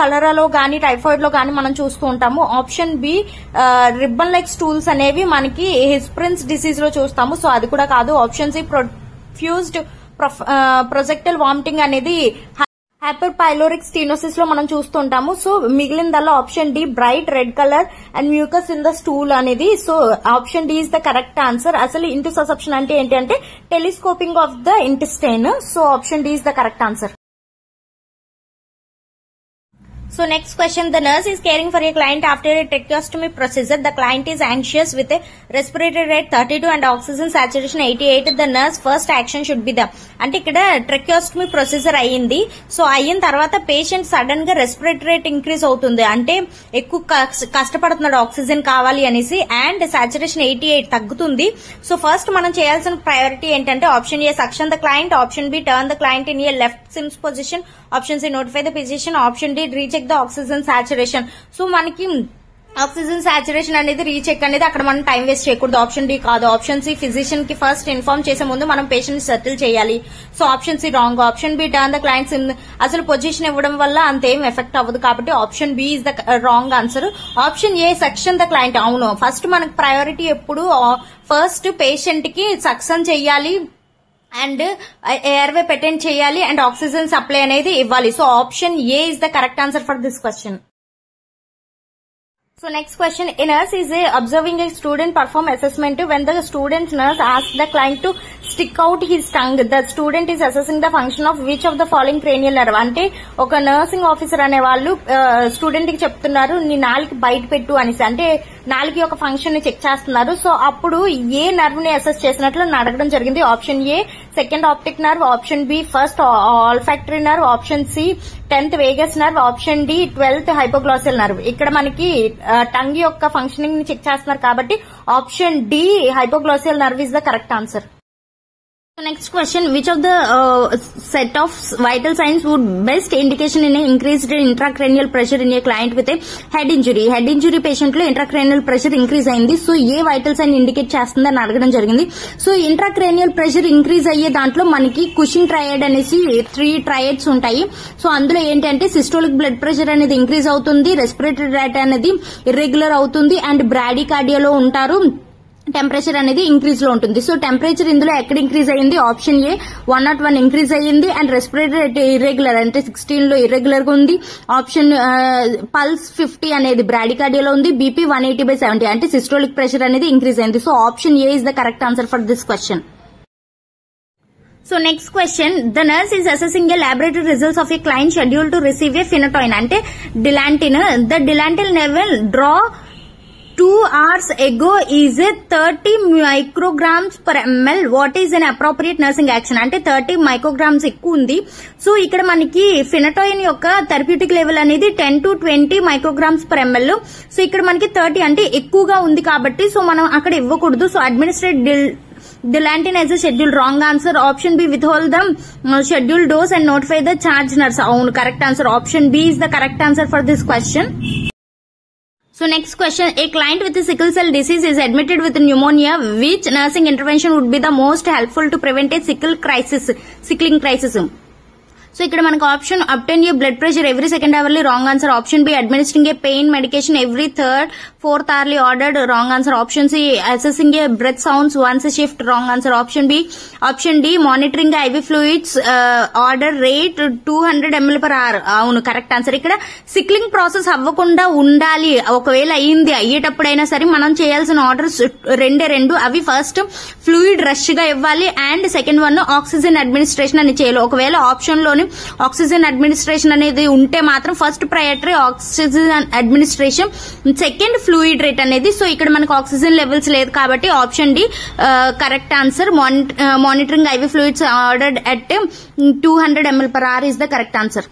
కలరాలో కానీ టైఫాయిడ్ లో కానీ మనం చూస్తూ ఉంటాము option B ribbon like stools అనేవి మనకి హిస్ప్రిన్స్ డిసీజ్ లో చూస్తాము సో అది కూడా కాదు option C profused projectile vomiting అనేది హ్యాపర్ పైలోరిక్ స్టీనోసిస్ లో మనం చూస్తుంటాము so మిగిలినదల్లా option D bright red colour and mucus in the stool అనేది so option D is the correct answer అసలు ఇంటి ససెప్షన్ అంటే ఏంటి అంటే telescoping of the intestine so option D is the correct answer So next question, the nurse is caring for a client after a tracheostomy procedure. The client is anxious with a respiratory rate 32 and oxygen saturation 88. The nurse first action should be the అంటే ఇక్కడ ట్రెక్యోస్టమీ ప్రొసీజర్ అయ్యింది సో అయిన తర్వాత పేషెంట్ సడన్ గా రెస్పిరేటరీ రేట్ ఇంక్రీజ్ అవుతుంది అంటే ఎక్కువ కష్టపడుతున్నాడు ఆక్సిజన్ కావాలి అనేసి అండ్ సాచురేషన్ ఎయిటీ ఎయిట్ తగ్గుతుంది సో ఫస్ట్ మనం చేయాల్సిన ప్రయారిటీ ఏంటంటే option A suction the client option B turn the client in a left Sims position option C notify the position option D recheck the oxygen saturation so మనకి ఆక్సిజన్ సాచురేషన్ అనేది రీచెక్ అనేది అక్కడ మనం టైం వేస్ట్ చేయకూడదు ఆప్షన్ డి కాదు ఆప్షన్ సి ఫిజిషియన్ కి ఫస్ట్ ఇన్ఫార్మ్ చేసే ముందు మనం పేషెంట్ సెటిల్ చేయాలి so option C wrong option B turn the clients అసలు పొజిషన్ ఇవ్వడం వల్ల అంతేం ఎఫెక్ట్ అవ్వదు కాబట్టి option B is the wrong answer option A section the client అవును ఫస్ట్ మనకు ప్రయారిటీ ఎప్పుడు ఫస్ట్ పేషెంట్ కి సక్సెస్ చేయాలి అండ్ ఎయిర్వే పెటెంట్ చేయాలి అండ్ ఆక్సిజన్ సప్లై అనేది ఇవ్వాలి so option A is the correct answer for this question So next question, a nurse is a observing a student perform assessment when the student nurse asks the client to stick out his tongue. The student is assessing the function of which of the following cranial nerve. అంటే ఒక నర్సింగ్ ఆఫీసర్ అనే వాళ్ళు స్టూడెంట్ కి చెప్తున్నారు నీ నాలుగు బయట పెట్టు అనేసి అంటే నాలుగు యొక్క ఫంక్షన్ ని చెక్ చేస్తున్నారు సో అప్పుడు ఏ నర్వ్ ని అసెస్ చేసినట్లు అడగడం జరిగింది option A second optic nerve option B first olfactory nerve option C tenth vagus nerve option D twelfth hypoglossal nerve ఇక్కడ మనకి టంగ్ యొక్క ఫంక్షనింగ్ ని చెక్ చేస్తున్నారు కాబట్టి option D hypoglossal nerve is the correct answer next question which of the set of vital signs would best indication in in increased intracranial pressure in a client with a head injury? Head injury patient లో ఇంట్రాక్రేనియల్ ప్రెషర్ ఇంక్రీజ్ అయింది సో ఏ వైటల్ సైన్ ఇండికేట్ చేస్తుందని అడగడం జరిగింది సో ఇంట్రాక్రేనియల్ ప్రెషర్ ఇంక్రీజ్ అయ్యే దాంట్లో మనకి కుషిన్ ట్రయడ్ అనేసి త్రీ ట్రయడ్స్ ఉంటాయి సో అందులో ఏంటంటే సిస్టోలిక్ బ్లడ్ ప్రెషర్ అనేది ఇంక్రీజ్ అవుతుంది రెస్పిరేటరీ రేట్ అనేది ఇర్రెగ్యులర్ అవుతుంది అండ్ బ్రాడీ కార్డియోలో ఉంటారు టెంపరేచర్ అనేది ఇంక్రీజ్ లో ఉంటుంది సో టెంపరేచర్ ఇందులో ఎక్కడ ఇంక్రీజ్ అయ్యింది option A one not one increase అయ్యింది అండ్ రెస్పిరేటర్ అయితే ఇర్రెగ్యులర్ అంటే సిక్స్టీన్ లో ఇర్రెగ్యులర్ గా ఉంది ఆప్షన్ పల్స్ ఫిఫ్టీ అనేది బ్రాడికార్డియాలో ఉంది BP one eighty by seventy అంటే సిస్టోలిక్ ప్రెషర్ అనేది ఇంక్రీజ్ అయింది so option A is the correct answer for this question so next question the nurse is assessing a laboratory results of a client schedule to receive a phenytoin అంటే Dilantin the Dilantin level draw two hours ago is thirty micrograms per ml what is an appropriate nursing action అంటే థర్టీ మైక్రోగ్రామ్స్ ఎక్కువ ఉంది సో ఇక్కడ మనకి ఫినటోయిన్ యొక్క థెరప్యూటిక్ లెవెల్ అనేది ten to twenty micrograms per ML so ఇక్కడ మనకి థర్టీ అంటే ఎక్కువగా ఉంది కాబట్టి సో మనం అక్కడ ఇవ్వకూడదు so administrative Dilantin as a schedule wrong answer option B withhold the schedule dose and notify the charge nurse అవును correct answer option B is the correct answer for this question So next question, a client with a sickle cell disease is admitted with pneumonia. Which nursing intervention would be the most helpful to prevent a sickle crisis, sickling crisis? So ఇక్కడ మనకు option obtain you blood pressure every second hourly wrong answer option B administering a pain medication every third fourth hourly ordered wrong answer option C assessing a breath sounds once shift wrong answer option B option D monitoring IV fluids order rate two hundred ml per hour అవును కరెక్ట్ ఆన్సర్ ఇక్కడ సిక్లింగ్ ప్రాసెస్ అవ్వకుండా ఉండాలి ఒకవేళ అయ్యింది అయ్యేటప్పుడైనా సరే మనం చేయాల్సిన ఆర్డర్స్ రెండే రెండు అవి ఫస్ట్ ఫ్లూయిడ్ రష్ గా ఇవ్వాలి and second one oxygen administration అని చేయాలి ఒకవేళ ఆప్షన్ లోని ఆక్సిజన్ అడ్మినిస్ట్రేషన్ అనేది ఉంటే మాత్రం first priority oxygen administration second fluid rate అనేది సో ఇక్కడ మనకు ఆక్సిజన్ లెవెల్స్ లేదు కాబట్టి option D correct answer monitoring IV fluids ordered at two hundred ml per hour is the correct answer.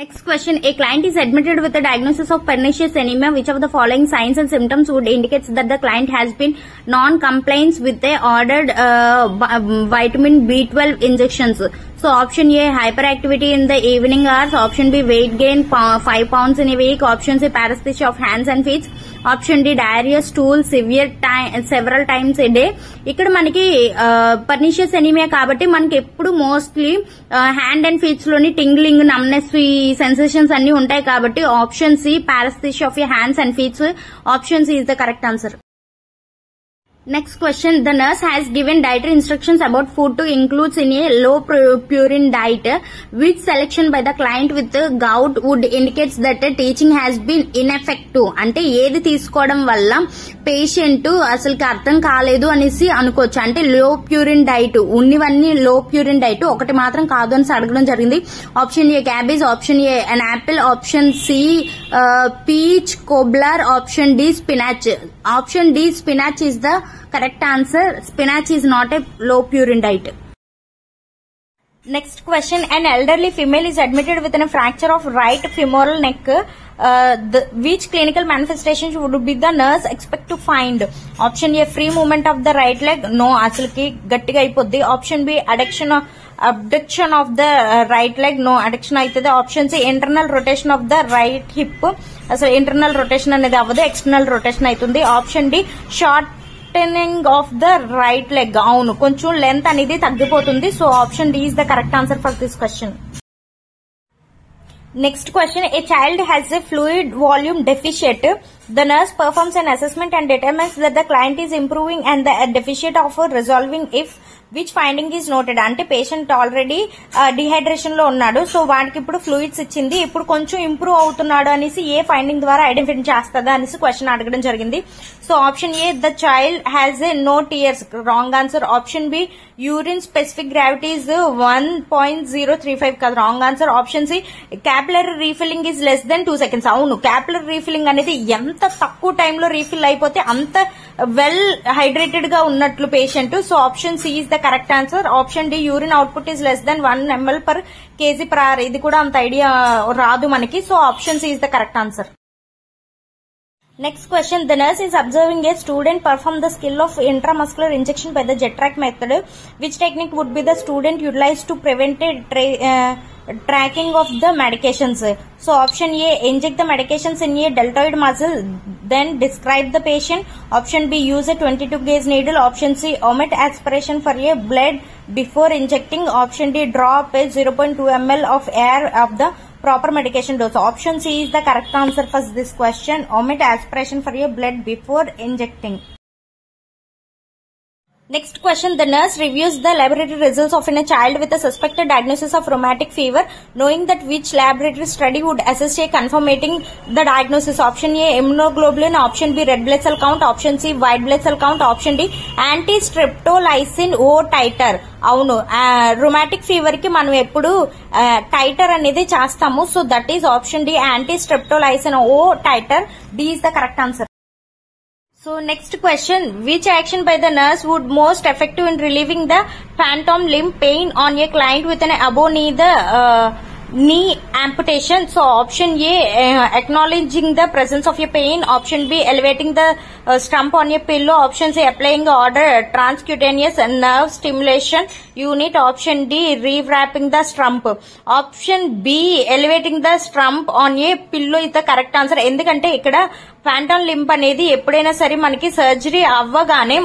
Next question. A client is admitted with a diagnosis of pernicious anemia. Which of the following signs and symptoms would indicate that the client has been non-compliant with the ordered uh, vitamin B12 injections? So option A hyper activity in the evening hours option B weight gain five pounds in week option C paresthesia of hands and feets option D diarrhoea stool severe several several times a day ఇక్కడ మనకి పర్నిషియస్ ఎనీమియా కాబట్టి మనకి ఎప్పుడు మోస్ట్లీ హ్యాండ్ అండ్ ఫీట్స్ లోని టింగ్లింగ్ నమ్నెస్ ఈ సెన్సేషన్స్ అన్ని ఉంటాయి కాబట్టి option C paraesthesia of hands and feets option C is the correct answer next question the nurse has given dietary instructions about food to includes in a low purine diet with selection by the client with govt would indicates that teaching has been ineffective అంటే ఏది తీసుకోవడం వల్ల పేషెంట్ అసలుకి అర్థం కాలేదు అనేసి అనుకోవచ్చు అంటే లో ప్యూరిన్ డైట్ ఉన్నివన్నీ లో ప్యూరిన్ డైట్ ఒకటి మాత్రం కాదు అని అడగడం జరిగింది option A cabbage option A an apple option C peach cobbler option D spinach option D spinach is the Correct answer, spinach is not a low purine diet. Next question, an elderly female is admitted with a fracture of right femoral neck. Uh, the, which clinical manifestations would be the nurse expect to find option a free movement of the right leg no అసలుకి గట్టిగా అయిపోద్ది option B adduction abduction of the right leg no adduction అవుతుంది option C internal rotation of the right hip అసలు ఇంటర్నల్ రొటేషన్ అనేది అవ్వదు ఎక్స్టర్నల్ రొటేషన్ అవుతుంది option D short shortening of the right leg అవును కొంచెం లెంత్ అనేది తగ్గిపోతుంది so option D is the correct answer for this question next question a child has a fluid volume deficit the nurse performs an assessment and determines that the client is improving and the deficit of resolving if which finding is noted అంటే పేషెంట్ ఆల్రెడీ డిహైడ్రేషన్ లో ఉన్నాడు సో వాడికి ఇప్పుడు ఫ్లూయిడ్స్ ఇచ్చింది ఇప్పుడు కొంచెం ఇంప్రూవ్ అవుతున్నాడు అనేసి ఏ ఫైండింగ్ ద్వారా ఐడెంటిఫై చేస్తుందా అనేసి క్వశ్చన్ అడగడం జరిగింది so option A the child has a no tears wrong answer option B urine specific gravity is one point zero three five కాదు wrong answer option C capillary refilling is less than two seconds అవును క్యాపిలర్ రీఫిల్లింగ్ అనేది ఎంత తక్కువ టైంలో రీఫిల్ అయిపోతే అంత వెల్ హైడ్రేటెడ్ గా ఉన్నట్లు patient so option C is the correct answer option D urine output is less than one ml per kg per hour ఇది కూడా అంత ఐడియా రాదు మనకి so option C is the correct answer Next question. The nurse is observing a student perform the skill of intramuscular injection by the jet track method. Which technique would be the student utilized to prevent a uh, tracking of the medications? So option A, inject the medications in a deltoid muscle, then describe the patient. Option B, use a 22 gauge needle. Option C, omit aspiration for a blood before injecting. Option D, drop a 0.2 ml of air of the proper medication dose. Option C is the correct answer for this question. Omit aspiration for your blood before injecting. Next question. The nurse reviews the laboratory results of in a child with a suspected diagnosis of rheumatic fever, knowing that which laboratory study would assist a confirming the diagnosis. Option A, immunoglobulin. Option B, red blood cell count. Option C, white blood cell count. Option D, anti-streptolysin O titer. అవును రొమాటిక్ ఫీవర్ కి మనం ఎప్పుడు టైటర్ అనేది చేస్తాము so that is option D anti streptolysin O titre D is the correct answer so next question, which action by the nurse would most effective in relieving the phantom limb pain on a client with an above knee the uh, knee amputation so option a uh, acknowledging the presence of a pain option b elevating the uh, stump on a pillow option c applying order transcutaneous nerve stimulation unit option d rewrapping the stump option b elevating the stump on a pillow is the correct answer ఎందుకంటే ఇక్కడ ఫ్యాంటన్ లింప్ అనేది ఎప్పుడైనా సరే మనకి సర్జరీ అవ్వగానే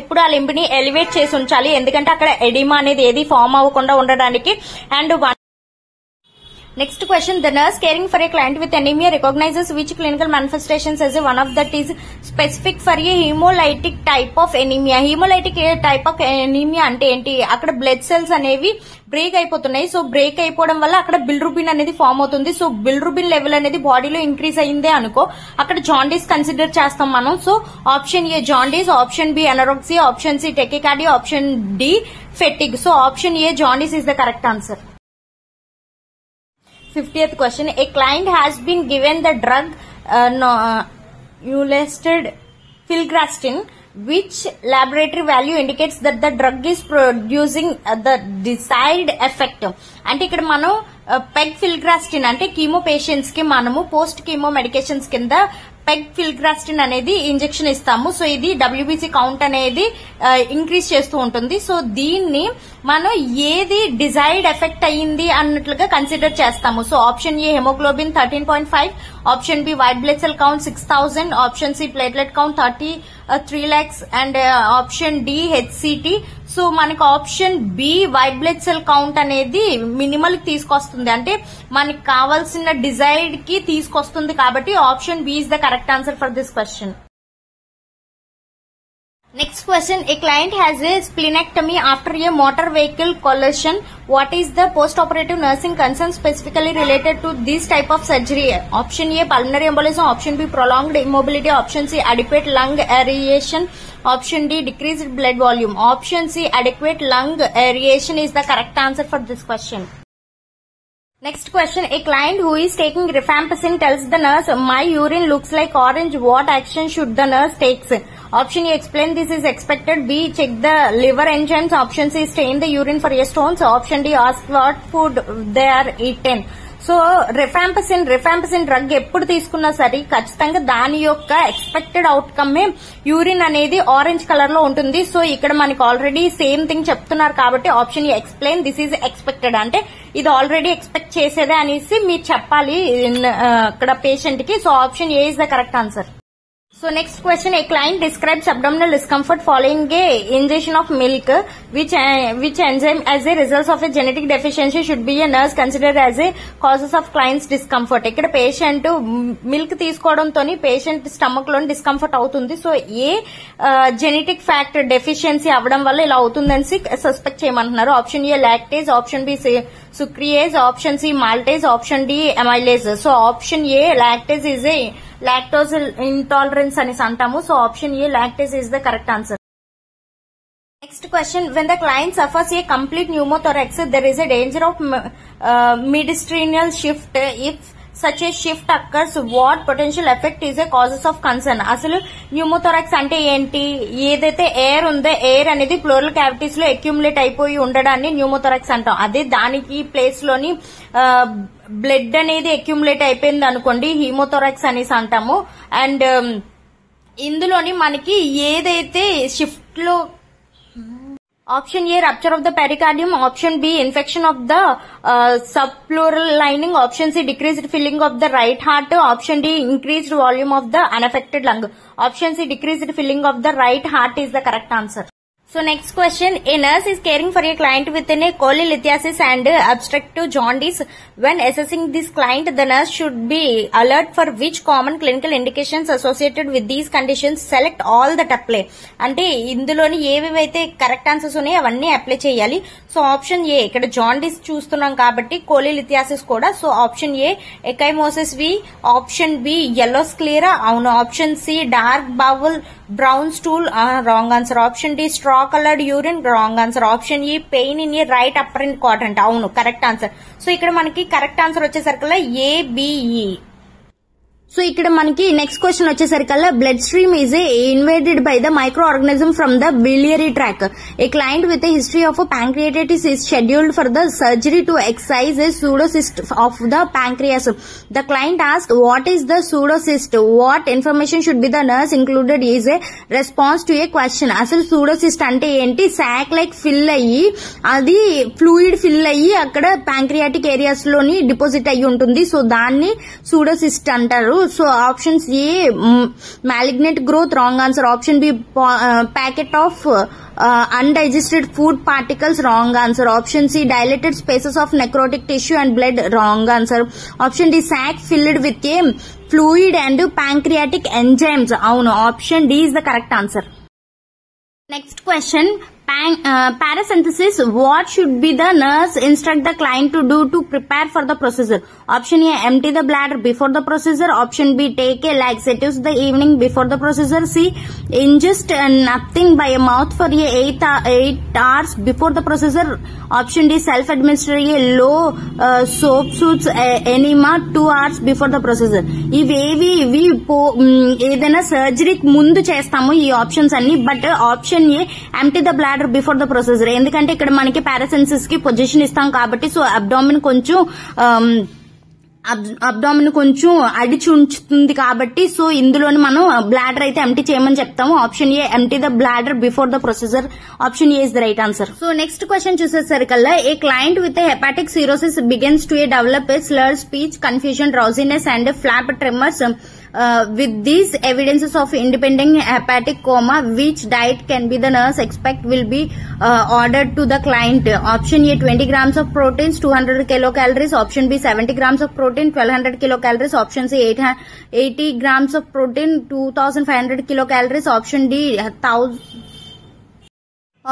ఎప్పుడు ఆ లింబ్ ని ఎలివేట్ చేసి ఉంచాలి ఎందుకంటే అక్కడ ఎడిమా అనేది ఏది ఫామ్ అవ్వకుండా ఉండడానికి and next question the nurse caring for a client with anaemia recognises which clinical manifestations as one of that is specific for a hemolytic type of anaemia Hemolytic type of anaemia అంటే ఏంటి అక్కడ బ్లడ్ సెల్స్ అనేవి బ్రేక్ అయిపోతున్నాయి సో బ్రేక్ అయిపోవడం వల్ల అక్కడ బిల్రూబిన్ అనేది ఫామ్ అవుతుంది సో బిల్రూబిన్ లెవెల్ అనేది బాడీలో ఇంక్రీజ్ అయిందే అనుకో అక్కడ జాండీస్ కన్సిడర్ చేస్తాం మనం so option A jaundice option B anorexia option C tachycardia option D fatigue so option A jaundice is the correct answer fifty question a client has been given the drug Neulasta filgrastim which laboratory value indicates that the drug is producing the desired effect అంటే ఇక్కడ మనం పెగ్ uh, ఫిల్గ్రాస్టిన్ అంటే కీమో పేషెంట్స్ కి మనము పోస్ట్ కీమో మెడికేషన్స్ కింద పెగ్ ఫిల్గ్రాస్టిన్ అనేది ఇంజెక్షన్ ఇస్తాము సో ఇది డబ్ల్యూబీసీ కౌంట్ అనేది ఇంక్రీజ్ చేస్తూ ఉంటుంది సో దీన్ని మనం ఏది డిజైర్డ్ ఎఫెక్ట్ అయ్యింది అన్నట్లుగా కన్సిడర్ చేస్తాము so option A haemoglobin thirteen point five option B white blood cell count six thousand option C platelet count thirty three lakhs and option D HCT so మనకి option B white blood cell count అనేది మినిమల్ కి తీసుకొస్తుంది అంటే మనకి కావాల్సిన డిజైర్డ్ కి తీసుకొస్తుంది కాబట్టి option B is the correct answer for this question Next question, a client has a splenectomy after a motor vehicle collision. What is the post-operative nursing concern specifically related to this type of surgery? Option A, pulmonary embolism. Option B, prolonged immobility. Option C, adequate lung aeration. Option D, decreased blood volume. Option C, adequate lung aeration is the correct answer for this question. Next question, a client who is taking rifampicin tells the nurse, my urine looks like orange. What action should the nurse take? Option A explain this is expected B check the liver enzymes option C strain the urine for a stones option D D what food they are are eaten. So rifampicin rifampicin drug ఎప్పుడు తీసుకున్నా సరే ఖచ్చితంగా దాని యొక్క ఎక్స్పెక్టెడ్ అవుట్కమే యూరిన్ అనేది ఆరెంజ్ కలర్ లో ఉంటుంది సో ఇక్కడ మనకి ఆల్రెడీ సేమ్ థింగ్ చెప్తున్నారు కాబట్టి option explain this is expected అంటే ఇది ఆల్రెడీ ఎక్స్పెక్ట్ చేసేదే అనేసి మీరు చెప్పాలి ఇక్కడ పేషెంట్ కి so option A is the correct answer So next question, a client describes abdominal discomfort following a ingestion of milk, which uh, which enzyme as a result of a genetic deficiency should be a nurse considered as a causes of client's discomfort. ఇక్కడ పేషెంట్ మిల్క్ తీసుకోవడంతో పేషెంట్ స్టమక్ లో డిస్కంఫర్ట్ అవుతుంది so a genetic factor deficiency అవ్వడం వల్ల ఇలా అవుతుందని సస్పెక్ట్ చేయమంటున్నారు option A lactase option B sucrase, option C maltase option D amylase so option A lactase is a lactose intolerance అని అంటాము so option A lactase is the correct answer next question when the client suffers a complete pneumothorax there is a danger of mediastinal shift if such a shift occurs what potential effect is a causes of concern అసలు న్యూమోథొరాక్స్ అంటే ఏంటి ఏదైతే ఎయిర్ ఉందో ఎయిర్ అనేది ఫ్లోరల్ క్యావిటీస్ లో అక్యూములేట్ అయిపోయి ఉండడాన్ని న్యూమోథొరాక్స్ అంటాం అదే దానికి ప్లేస్ లోని బ్లడ్ అనేది అక్యూములేట్ అయిపోయింది అనుకోండి హీమోథొరాక్స్ అనేసి అంటాము అండ్ um, ఇందులోని మనకి ఏదైతే షిఫ్ట్ లో Option A, rupture of the pericardium. Option B, infection of the uh, subpleural lining. Option C, decreased filling of the right heart. Option D, increased volume of the unaffected lung. Option C, decreased filling of the right heart is the correct answer. So next question, a nurse is caring for a client with a cholelithiasis and obstructive jaundice. When assessing this client, the nurse should be alert for which common clinical indications associated with these conditions. Select all that apply. అంటే ఇందులోని ఏవేవైతే కరెక్ట్ ఆన్సర్స్ ఉన్నాయో అవన్నీ అప్లై చేయాలి సో ఆప్షన్ ఏ ఇక్కడ జాండీస్ చూస్తున్నాం కాబట్టి కోలిలిథియాసిస్ కూడా సో ఆప్షన్ ఏ ఎకైమోసిస్ వి ఆప్షన్ బి ఎల్లో స్క్లీరా అవును option C dark bowel brown stool wrong answer option D straw coloured urine wrong answer option E pain in the right upper in cot quadrant అవును కరెక్ట్ ఆన్సర్ సో ఇక్కడ మనకి కరెక్ట్ ఆన్సర్ వచ్చేసరికి ఏబిఈ సో ఇక్కడ మనకి నెక్స్ట్ క్వశ్చన్ వచ్చేసరికల్లా blood stream is invaded by the micro organism from the biliary tract a client with history of pancreatitis is scheduled for the surgery to excise a pseudocyst of the pancreas the client ask what is the pseudocyst what information should be the nurse included is a response to a question అసలు సూడోసిస్ట్ అంటే ఏంటి శాక్ లైక్ ఫిల్ అయ్యి అది ఫ్లూయిడ్ ఫిల్ అయ్యి అక్కడ ప్యాంక్రియాటిక్ ఏరియాస్ లోని డిపాజిట్ అయ్యి ఉంటుంది సో దాన్ని సూడోసిస్ట్ అంటారు So options A, malignant growth, wrong answer. Option B, packet of uh, undigested food particles, wrong answer. Option C, dilated spaces of necrotic tissue and blood, wrong answer. Option D, sac filled with a fluid and pancreatic enzymes. Avunu. Option D is the correct answer. Next question, paracentesis what should be the nurse instruct the client to do to prepare for the procedure option A empty the bladder before the procedure option B take a laxatives the evening before the procedure C ingest nothing by a mouth for ये eight hours before the procedure option D self administer ये low soap suds enema two hours before the procedure इवेवी ఇవి ఏదైనా సర్జరీకి ముందు చేస్తాము ఈ ఆప్షన్స్ అన్ని but option A empty the bladder before the procedure ఎందుకంటే ఇక్కడ మనకి పారాసెన్సిస్ కి పొజిషన్ ఇస్తాం కాబట్టి సో అబ్డామిన్ కొంచెం అబ్డామిన్ um, కొంచెం అడిచి ఉంచుతుంది కాబట్టి సో ఇందులో మనం బ్లాడర్ అయితే ఎంటీ చేయమని చెప్తాము option A empty the bladder before the procedure option A is the right answer so next question చూసేసరికల్లా a client with hepatic cirrhosis begins to a develop a slur speech confusion drowsiness and flap tremors uh, with these evidences of independent hepatic coma, which diet can be the nurse expect will be uh, ordered to the client? Option A 20 grams of proteins, 200 kilocalories. Option B 70 grams of protein, 1200 kilocalories. Option C 80 grams of protein, 2500 kilocalories. Option D 1000 uh,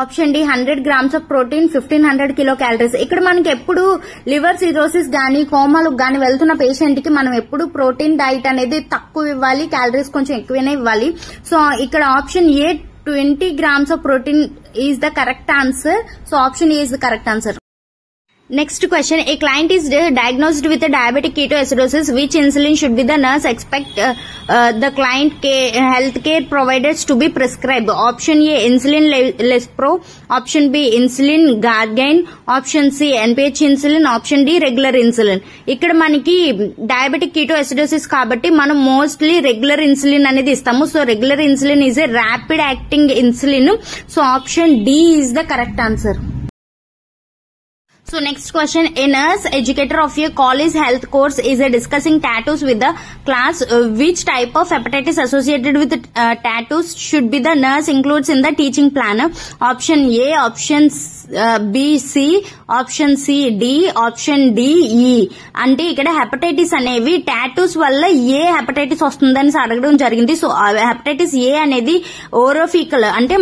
option D hundred grams of protein fifteen hundred kilo calories ఇక్కడ మనకి ఎప్పుడు లివర్ సిరోసిస్ గానీ కోమాలకు గాని వెళ్తున్న పేషెంట్ కి మనం ఎప్పుడు ప్రోటీన్ డైట్ అనేది తక్కువ ఇవ్వాలి క్యాలరీస్ కొంచెం ఎక్కువనే ఇవ్వాలి సో ఇక్కడ option A twenty grams of protein is the correct answer so option A is the correct answer next question a client is diagnosed with diabetic keto acidosis which insulin should be the nurse expect the client health care providers to be prescribe option A insulin lispro option B insulin glargine option C NPH insulin option D regular insulin ఇక్కడ మనకి డయాబెటిక్ కీటో ఎసిడోసిస్ కాబట్టి మనం మోస్ట్లీ రెగ్యులర్ ఇన్సులిన్ అనేది ఇస్తాము so regular insulin is a rapid acting insulin so option D is the correct answer So next question, a nurse educator of a college health course is discussing tattoos with the class. Uh, which type of hepatitis associated with uh, tattoos should be the nurse includes in the teaching plan? Option A, option B, C, option option D, D option D E అంటే ఇక్కడ హెపటైటిస్ అనేవి టాటూస్ వల్ల ఏ హెపటైటిస్ వస్తుందని అడగడం జరిగింది సో హెపటైటిస్ ఏ అనేది ఓరోఫికల్ అంటే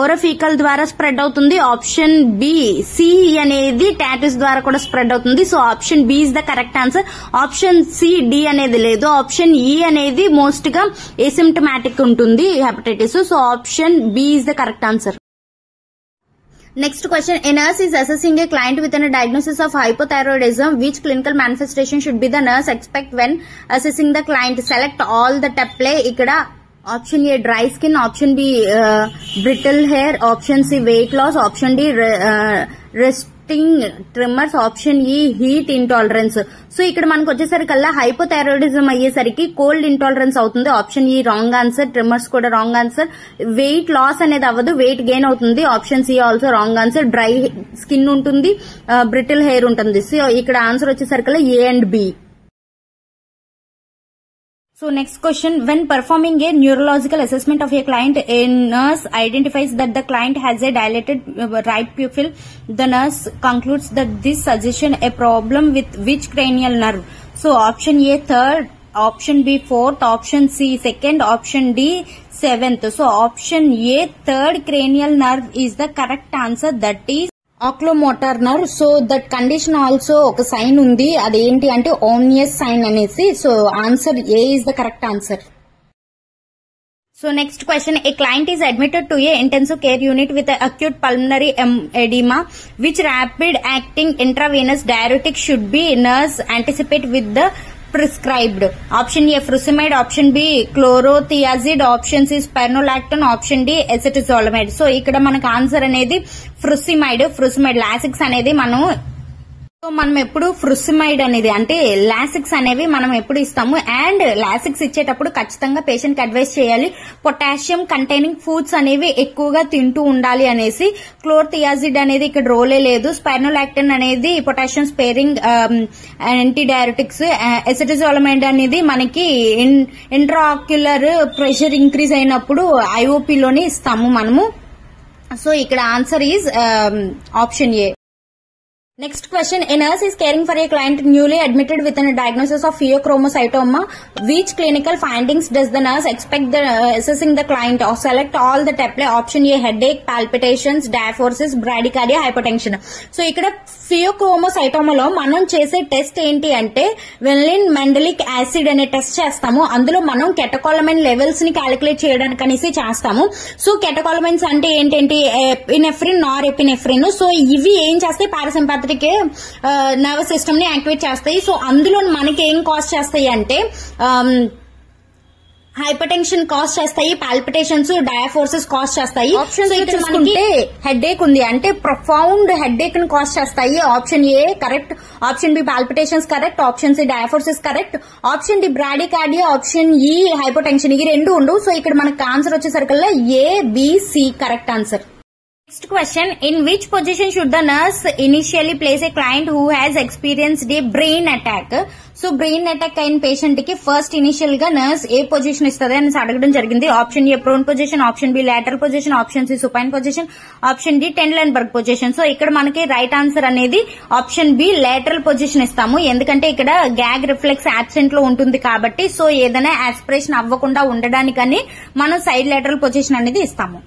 ఓరోఫికల్ ద్వారా స్ప్రెడ్ అవుతుంది ఆప్షన్ బి సి అనేది అనేది టాటూస్ ద్వారా కూడా స్ప్రెడ్ అవుతుంది so option B is the correct answer option C D అనేది లేదు ఆప్షన్ ఈ అనేది మోస్ట్ గా ఎసిమ్టమాటిక్ ఉంటుంది hepatitis so option B is the correct answer next question a nurse assessing a client with an diagnosis of hypothyroidism which clinical manifestation should be the nurse expect when assessing the client select all the apply ఇక్కడ option A dry skin option B brittle hair option C weight loss option D resting tremors option E heat intolerance so ఇక్కడ మనకు వచ్చేసరికల్లా హైపోథైరాయిడిజం అయ్యేసరికి కోల్డ్ ఇంటాలరెన్స్ అవుతుంది option E wrong answer tremors కూడా రాంగ్ ఆన్సర్ వెయిట్ లాస్ అనేది అవ్వదు వెయిట్ గెయిన్ అవుతుంది option C also wrong answer dry skin ఉంటుంది బ్రిటిల్ uh, హెయిర్ ఉంటుంది సో ఇక్కడ ఆన్సర్ వచ్చేసరికల్లా A and B So next question, when performing a neurological assessment of a client, a nurse identifies that the client has a dilated uh, right pupil. The nurse concludes that this suggestion a problem with which cranial nerve. So option A third, option B fourth, option C second, option D seventh. So option A third cranial nerve is the correct answer that is oculomotor nerve so that condition also ఒక సైన్ ఉంది అదేంటి అంటే ఓమ్నియస్ సైన్ అనేసి so answer A is the correct answer So next question, a client is admitted to a intensive care unit with acute pulmonary edema. Which rapid acting intravenous diuretic should be nurse anticipate with the prescribed option A furosemide option B chlorothiazide option C spironolactone option D acetazolamide so ఇక్కడ మనకు ఆన్సర్ అనేది ఫ్రుసిమైడ్ ఫ్రుసిమైడ్ లాసిక్స్ అనేది మనం సో మనం ఎప్పుడు ఫ్రుసిమైడ్ అనేది అంటే లాసిక్స్ అనేవి మనం ఎప్పుడు ఇస్తాము అండ్ లాసిక్స్ ఇచ్చేటప్పుడు ఖచ్చితంగా పేషెంట్ కి అడ్వైస్ చేయాలి పొటాషియం కంటైనింగ్ ఫుడ్స్ అనేవి ఎక్కువగా తింటూ ఉండాలి అనేసి థియాజిడ్ అనేది ఇక్కడ రోలే లేదు స్పైనోలాక్టిన్ అనేది potassium sparing anti diabetics acetazolamide అనేది మనకి ఇంట్రాక్యులర్ ప్రెషర్ ఇంక్రీజ్ అయినప్పుడు ఐఓపీలోనే ఇస్తాము మనము సో ఇక్కడ answer is option A next question a nurse is caring for a client newly admitted with an diagnosis of phaeochromocytoma which clinical findings does the nurse expect assessing the client of select all the apply option A headache palpitations diaphoresis bradycardia hypertension so ఇక్కడ ఫియోక్రోమోసైటోమాలో మనం చేసే టెస్ట్ ఏంటి అంటే వెన్లిన్ మెండలిక్ యాసిడ్ అనే టెస్ట్ చేస్తాము అందులో మనం కెటకాలమైన్ లెవెల్స్ ని క్యాలిక్యులేట్ చేయడానికి అనేసి చేస్తాము సో కెటకాలమైన్స్ అంటే ఏంటంటే ఎపినెఫ్రిన్ నార్ ఎపినెఫ్రిన్ సో ఇవి ఏం చేస్తాయి పారసింపాత్ రాత్రికే నర్వస్ సిస్టమ్ ని యాక్టివేట్ చేస్తాయి సో అందులో మనకి ఏం కాస్ట్ చేస్తాయి అంటే హైపర్ టెన్షన్ కాస్ట్ చేస్తాయి పాల్పిటేషన్స్ డయాఫోర్సెస్ కాస్ట్ చేస్తాయి మనకి హెడ్ ఏక్ ఉంది అంటే ప్రొఫౌండ్ హెడ్ ఏక్ ని కాస్ట్ చేస్తాయి option A correct option B palpitations correct option C diaphoresis correct option D bradycardia option E hyper tension ఈ రెండు ఉండు సో ఇక్కడ మనకు ఆన్సర్ వచ్చేసరికల్లా A B C correct answer next question in which position should the nurse initially place a client who has experienced a brain attack so brain attack అయిన పేషెంట్ కి ఫస్ట్ ఇనిషియల్ గా నర్స్ ఏ పొజిషన్ ఇస్తుంది అని అడగడం జరిగింది option A prone position option B lateral position option C supine position option D Trendelenburg position so ఇక్కడ మనకి రైట్ ఆన్సర్ అనేది ఆప్షన్ బి లేటరల్ పొజిషన్ ఇస్తాము ఎందుకంటే ఇక్కడ గ్యాగ్ రిఫ్లెక్స్ ఆబ్సెంట్ లో ఉంటుంది కాబట్టి సో ఏదైనా ఆస్పిరేషన్ అవ్వకుండా ఉండడానికని మనం సైడ్ లేటరల్ పొజిషన్ అనేది ఇస్తాము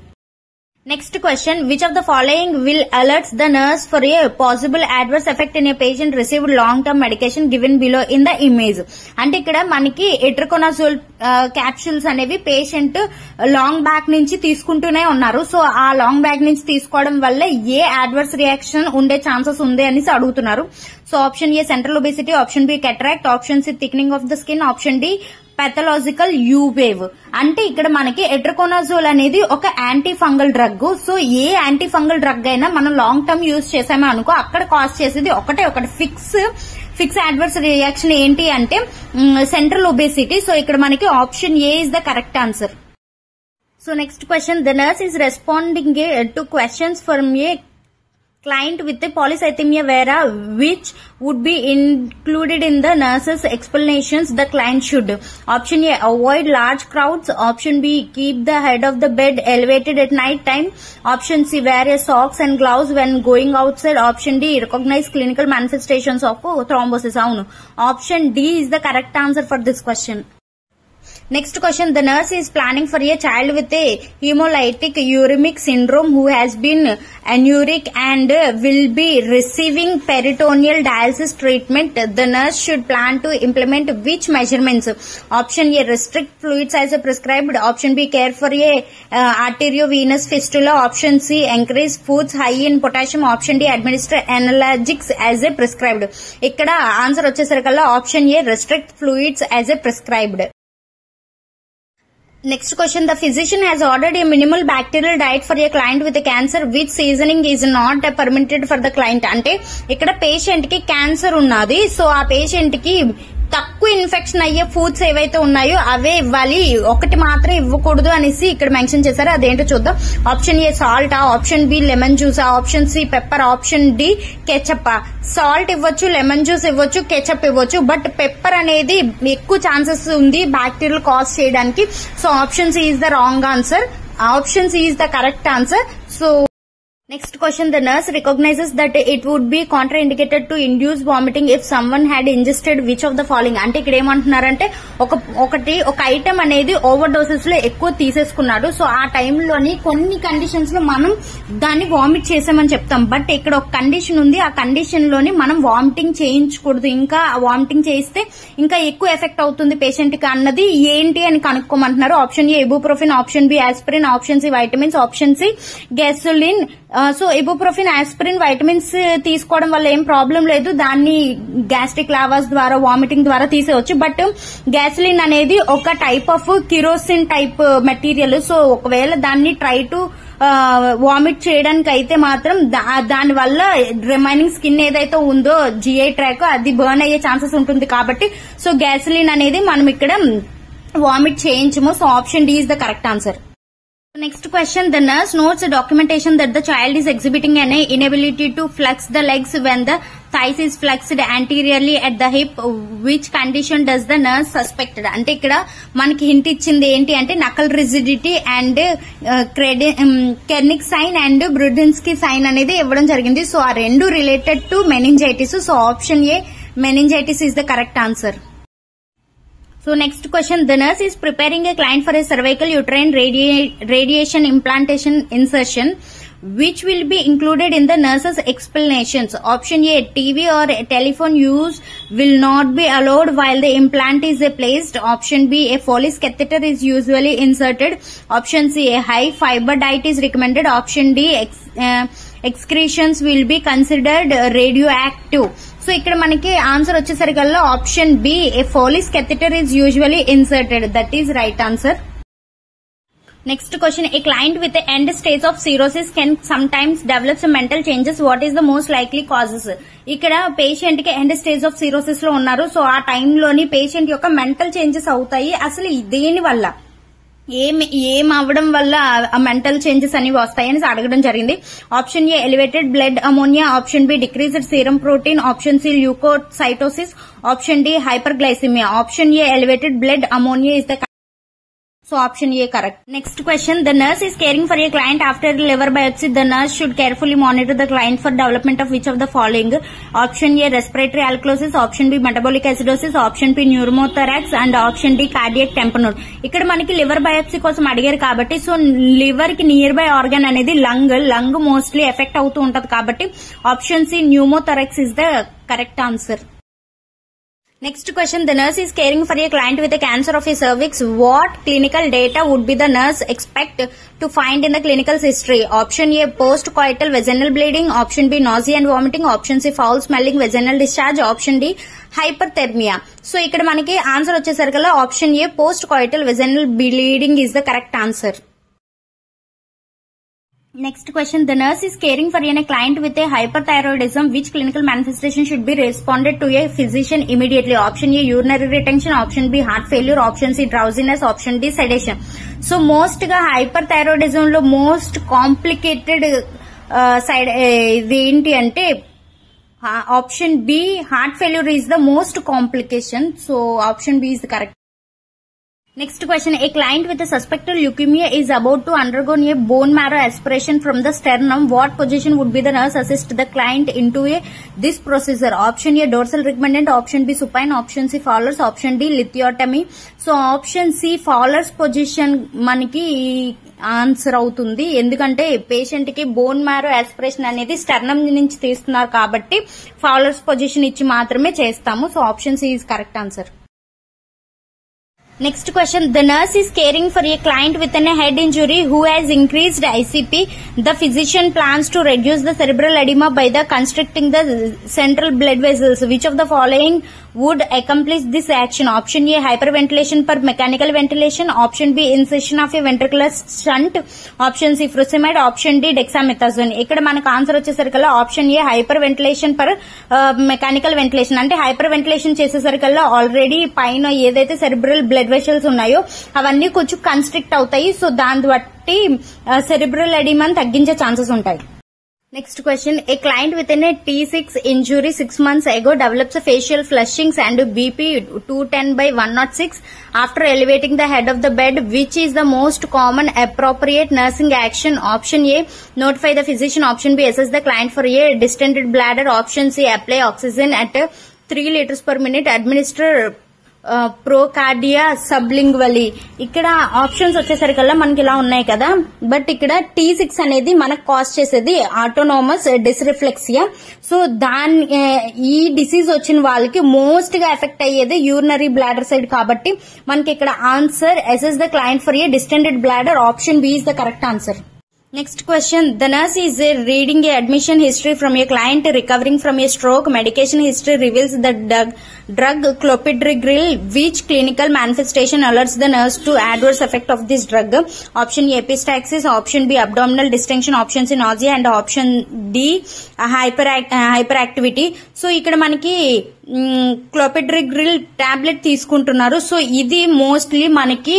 next question which of the following will alerts the nurse for a possible adverse effect in a patient received long-term medication given below in the image? అంటే ఇక్కడ మనకి ఎట్రకోనాసోల్ క్యాప్సూల్స్ uh, అనేవి పేషెంట్ లాంగ్ బ్యాక్ నుంచి తీసుకుంటూనే ఉన్నారు సో ఆ లాంగ్ బ్యాక్ నుంచి తీసుకోవడం వల్ల ఏ అడ్వర్స్ రియాక్షన్ ఉండే ఛాన్సెస్ ఉంది అనేసి అడుగుతున్నారు so option A central obesity option B cataract option C thickening of the skin option D pathological U wave అంటే ఇక్కడ మనకి ఎట్రకోనాజోల్ అనేది ఒక యాంటీ ఫంగల్ డ్రగ్ సో ఏ యాంటీ ఫంగల్ డ్రగ్ అయినా మనం లాంగ్ టర్మ్ యూజ్ చేసామో అనుకో అక్కడ కాజ్ చేసేది ఒకటే ఒకటి ఫిక్స్ ఫిక్స్ అడ్వర్స్ రియాక్షన్ ఏంటి అంటే సెంట్రల్ ఒబేసిటీ సో ఇక్కడ మనకి option A is the correct answer so next question the nurse is responding to questions from a client with a polycythemia vera which would be included in the nurse's explanations the client should option a avoid large crowds option b keep the head of the bed elevated at night time option c wear a socks and gloves when going outside option d recognize clinical manifestations of thrombosis option d is the correct answer for this question Next question, the nurse is planning for a child with a hemolytic uremic syndrome who has been anuric and will be receiving peritoneal dialysis treatment. The nurse should plan to implement which measurements? Option A, restrict fluids as prescribed. Option B, care for a uh, arteriovenous fistula. Option C, increase foods high in potassium. Option D, administer analgesics as prescribed. Ikkada answer vachesarikalla option A, restrict fluids as prescribed. Next question the physician has ordered a minimal bacterial diet for a client with cancer with seasoning is not permitted for the client అంటే ఇక్కడ పేషెంట్ కి క్యాన్సర్ ఉన్నది సో ఆ పేషెంట్ కి తక్కువ ఇన్ఫెక్షన్ అయ్యే ఫుడ్స్ ఏవైతే ఉన్నాయో అవే ఇవ్వాలి ఒకటి మాత్రం ఇవ్వకూడదు అనేసి ఇక్కడ మెన్షన్ చేశారు అదేంటో చూద్దాం option A salt option B lemon juice ఆ option C pepper option D ketchup salt ఇవ్వచ్చు లెమన్ జ్యూస్ ఇవ్వచ్చు కెచప్ ఇవ్వచ్చు బట్ పెప్పర్ అనేది ఎక్కువ ఛాన్సెస్ ఉంది బ్యాక్టీరియల్ కాజ్ చేయడానికి so option C is the wrong answer option C is the correct answer so next Next question, the nurse recognizes that it would be contraindicated induce vomiting if someone had ingested which of the following అంటే ఇక్కడ ఏమంటున్నారంటే ఒక ఒకటి ఒక ఐటమ్ అనేది ఓవర్ డోసెస్ లో ఎక్కువ తీసేసుకున్నాడు సో ఆ టైంలోని కొన్ని కండిషన్స్ లో మనం దాన్ని వామిట్ చేసామని చెప్తాం బట్ ఇక్కడ ఒక కండిషన్ ఉంది ఆ కండిషన్ లోని మనం వామిటింగ్ చేయించకూడదు ఇంకా వామిటింగ్ చేస్తే ఇంకా ఎక్కువ ఎఫెక్ట్ అవుతుంది పేషెంట్ కి అన్నది ఏంటి అని కనుక్కోమంటున్నారు option A ibuprofen option B aspirin option C vitamins option C gasoline so ibuprofen aspirin vitamins తీసుకోవడం వల్ల ఏం ప్రాబ్లం లేదు దాన్ని గ్యాస్ట్రిక్ లావర్స్ ద్వారా వామిటింగ్ ద్వారా తీసేయవచ్చు బట్ గ్యాస్లిన్ అనేది ఒక type of kerosene type material so ఒకవేళ దాన్ని ట్రై టు వామిట్ చేయడానికి అయితే మాత్రం దాని వల్ల రిమైనింగ్ స్కిన్ ఏదైతే ఉందో జిఐ ట్రాక్ అది బర్న్ అయ్యే ఛాన్సెస్ ఉంటుంది కాబట్టి సో గ్యాస్లిన్ అనేది మనం ఇక్కడ vomit చేయించము so option D is the correct answer next question the nurse notes documentation documentation that the child is exhibiting an inability to flex the legs when thighs is flexed anteriorly at the hip which condition does the nurse suspected అంటే ఇక్కడ మనకి హింట్ ఇచ్చింది ఏంటి అంటే nuchal rigidity and క్రెడి Kernig sign and Brudzinski sign అనేది ఇవ్వడం జరిగింది సో ఆ రెండు related to meningitis so option A meningitis is the correct answer So next question, the nurse is preparing a client for a cervical uterine radi radiation implantation insertion which will be included in the nurse's explanations. Option A, TV or a telephone use will not be allowed while the implant is placed. Option B, a Foley's catheter is usually inserted. Option C, a high fiber diet is recommended. Option D, uh, excretions will be considered radioactive so ఇక్కడ మనకి ఆన్సర్ వచ్చేసరికల్లా option B a Foley's catheter is usually inserted that is right answer next question a client with end stage of cirrhosis can sometimes develops mental changes what is the most likely causes ఇక్కడ పేషెంట్ కి ఎండ్ స్టేజ్ ఆఫ్ సిరోసిస్ లో ఉన్నారు సో ఆ టైంలోని పేషెంట్ యొక్క మెంటల్ చేంజెస్ అవుతాయి అసలు దేని వల్ల ఏం ఏం అవ్వడం వల్ల మెంటల్ చేంజెస్ అనేవి వస్తాయని అడగడం జరిగింది option A elevated blood ammonia option B decreased serum protein option C leucocytosis option D hyperglycemia option A elevated blood ammonia is the So option A correct. Next question. The nurse is caring for a client after liver biopsy. The nurse should carefully monitor the client for development of which of the following? Option A respiratory alkalosis, option B metabolic acidosis, option B pneumothorax and option D cardiac tamponade. ఇక్కడ మనకి లివర్ బయాప్సీ కోసం అడిగారు కాబట్టి సో లివర్ కి నియర్ బై ఆర్గన్ అనేది లంగ్ లంగ్ మోస్ట్లీ ఎఫెక్ట్ అవుతూ ఉంటది కాబట్టి option C pneumothorax is the correct answer Next question. The nurse is caring for a client with a cancer of a cervix. What clinical data would be the nurse expect to find in the clinical history? Option A, post-coital vaginal bleeding. Option B, nausea and vomiting. Option C, foul smelling vaginal discharge. Option D, hyperthermia. So ఇక్కడ మనకి ఆన్సర్ వచ్చేసరికల్లా option A post coital vaginal bleeding is the correct answer next question the nurse is caring for an client with a hyperthyroidism which clinical manifestation should be responded to a physician immediately option A urinary retention option B heart failure option C drowsiness option D sedation so most గా హైపర్ థైరాయిడిజం లో మోస్ట్ కాంప్లికేటెడ్ సైడ్ ఏంటి అంటే option B heart failure is the most complication so option B is correct next question a client with suspected leukaemia is about to undergone a bone marrow aspiration from the sternum what position would be the nurse assist the client in to a this procedure option A dorsal recumbent option B supine option C Fowler's option D lithotomy so option C Fowler's position మనకి ఆన్సర్ అవుతుంది ఎందుకంటే పేషెంట్ కి బోన్ మ్యారో ఆస్పిరేషన్ అనేది స్టర్నమ్ నుంచి తీస్తున్నారు కాబట్టి ఫాలర్స్ పొజిషన్ ఇచ్చి మాత్రమే చేస్తాము so option C is correct answer Next question. The nurse is caring for a client with a head injury who has increased ICP. The physician plans to reduce the cerebral edema by the constricting the central blood vessels. Which of the following would accomplish this action option A hyperventilation per mechanical ventilation option B insertion of a ventricular shunt option C frusemide option D dexamethasone ఇక్కడ మనకు ఆన్సర్ వచ్చేసరికల్లా option A hyperventilation per mechanical ventilation అంటే హైపర్ వెంటిలేషన్ చేసేసరికల్లా ఆల్రెడీ పైన ఏదైతే సెరిబ్రల్ బ్లడ్ వెషల్స్ ఉన్నాయో అవన్నీ కొంచెం కన్స్ట్రిక్ట్ అవుతాయి సో దాన్ని బట్టి సెరిబ్రల్ uh, ఎడిమాని తగ్గించే ఛాన్సెస్ ఉంటాయి Next question. A client within a T6 injury 6 months ago develops a facial flushings and BP 210 by 106 after elevating the head of the bed. Which is the most common appropriate nursing action? Option A. Notify the physician. Option B. Assess the client for a distended bladder. Option C. Apply oxygen at 3 liters per minute. Administer ప్రోకార్డియా సబ్లింగ్వలీ ఇక్కడ ఆప్షన్స్ వచ్చేసరికల్లా మనకి ఇలా ఉన్నాయి కదా బట్ ఇక్కడ టీ సిక్స్ అనేది మనకు కాస్ట్ చేసేది ఆటోనోమస్ డిస్రిఫ్లెక్సియా సో దాని ఈ డిసీజ్ వచ్చిన వాళ్ళకి మోస్ట్ గా ఎఫెక్ట్ అయ్యేది యూరినరీ బ్లాడర్ సైడ్ కాబట్టి మనకి ఇక్కడ answer is the client for a distended bladder option B is the correct answer next question the nurse is reading a admission history from a client recovering from a stroke medication history reveals the drug drug clopidogrel which clinical manifestation alerts the nurse to adverse effect of this drug option a epistaxis option b abdominal distension option c nausea and option d hyperact uh, hyperactivity so ఇక్కడ మనకి క్లోపెడ్రిగ్రిల్ టాబ్లెట్ తీసుకుంటున్నారు సో ఇది మోస్ట్లీ మనకి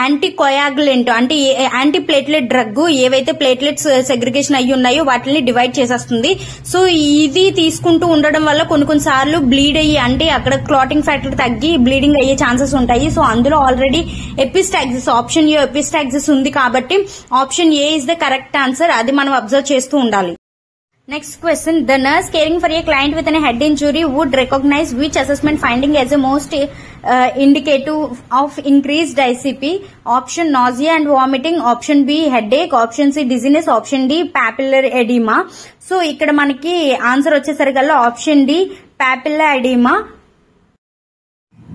యాంటీ కొయాగ్లెంట్ అంటే యాంటీ ప్లేట్లెట్ డ్రగ్ ఏవైతే ప్లేట్లెట్స్ సెగ్రిగేషన్ అయ్యి ఉన్నాయో వాటిని డివైడ్ చేసేస్తుంది సో ఇది తీసుకుంటూ ఉండడం వల్ల కొన్ని కొన్నిసార్లు బ్లీడ్ అయ్యి అంటే అక్కడ క్లాటింగ్ ఫ్యాక్టర్ తగ్గి బ్లీడింగ్ అయ్యే ఛాన్సెస్ ఉంటాయి సో అందులో already epistaxis option A epistaxis ఉంది కాబట్టి option A is the correct answer అది మనం అబ్జర్వ్ చేస్తూ ఉండాలి Next question. The nurse caring for a client with a head injury would recognize which assessment finding as a most uh, indicative of increased ICP. Option nausea and vomiting. Option B headache. Option C dizziness. Option D papillary edema. So ఇక్కడ మనకి ఆన్సర్ వచ్చేసరికల్లా option D papilla oedema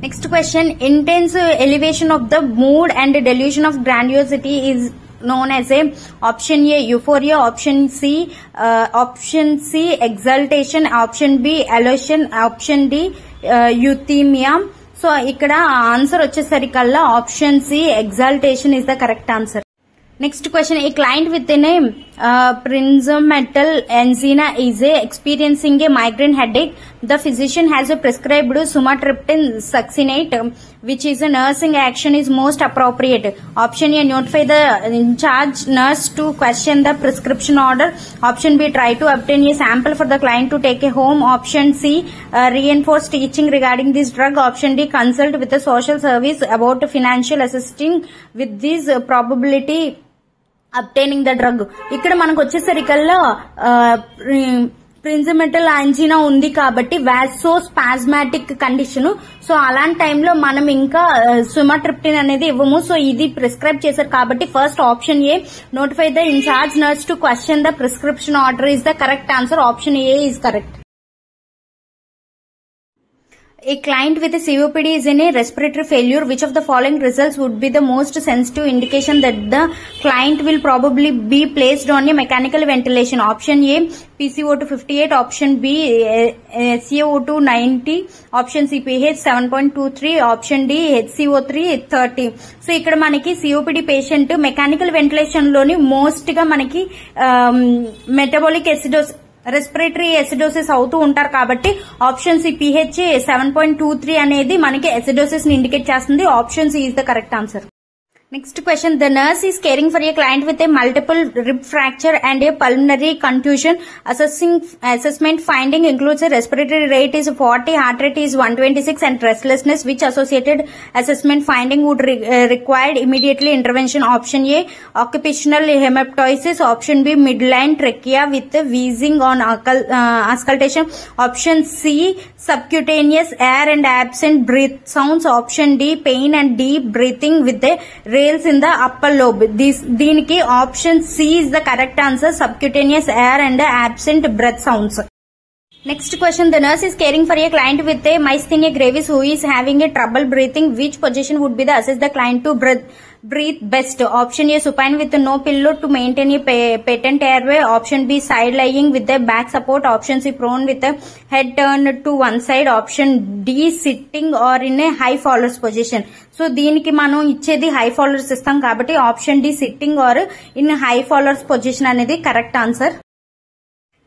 Next question. Intense elevation of the mood and delusion of grandiosity is known as a option A euphoria, option C uh, option C exaltation, option B elation, option D uh, euthymia. So ఇక్కడ ఆన్సర్ వచ్చేసరికల్లా option C exaltation is the correct answer next question a client with in a Prinzmetal angina is a experiencing a migraine headache the physician has a prescribed sumatriptan succinate which is a nursing action is most appropriate. Option A, notify the in charge nurse to question the prescription order. Option B, try to obtain a sample for the client to take a home. Option C, uh, reinforce teaching regarding this drug. Option D, consult with the social service about financial assisting with this uh, probability obtaining the drug ఇక్కడ మనకు వచ్చేసరికల్లా ప్రిన్సిమెటల్ యాంజినా ఉంది కాబట్టి వ్యాసో స్పాజ్మాటిక్ కండిషన్ సో అలాంటి టైంలో మనం ఇంకా సుమాట్రిప్టిన్ అనేది ఇవ్వము సో ఇది ప్రిస్క్రైబ్ చేశారు కాబట్టి first option A notify the in charge nurse to question the prescription order is the correct answer option A is correct A client with a COPD is in a respiratory failure. Which of the following results would be the most sensitive indication that the client will probably be placed on a mechanical ventilation? Option A, PCO2 58. Option B, uh, uh, CO2 90. Option C, pH 7.23. Option D, HCO3 30. So ఇక్కడ మనకి సిఓపిడి పేషెంట్ మెకానికల్ వెంటిలేషన్ లోని మోస్ట్ గా మనకి మెటబాలిక్ ఎసిడోస్ రెస్పిరేటరీ ఎసిడోసిస్ అవుతూ ఉంటారు కాబట్టి option C pH seven point two three అనేది మనకి ఎసిడోసిస్ ని ఇండికేట్ చేస్తుంది option C is the correct answer Next question. The nurse is caring for a client with a multiple rib fracture and a pulmonary contusion. Assessing, assessment finding includes a respiratory rate is 40, heart rate is 126 and restlessness which associated assessment finding would re uh, require immediately intervention. Option A, occupational hemoptysis. Option B, midline trachea with wheezing on uh, auscultation. Option C, subcutaneous air and absent breath sounds. Option D, pain and deep breathing with a rails in the upper lobe this దీనికి option C is the correct answer subcutaneous air and absent breath sounds Next question. The nurse is caring for a client with a myasthenia gravis who is having a trouble breathing. Which position would be the assess the client to breathe, Breathe best option A supine with no pillow to maintain the patent airway option B side lying with back support option C prone with head turn to one side option D sitting or in a high Fowler's position so దీనికి మనం ఇచ్చేది హై ఫాలోర్స్ ఇస్తాం కాబట్టి option D sitting or in high Fowler's position అనేది correct answer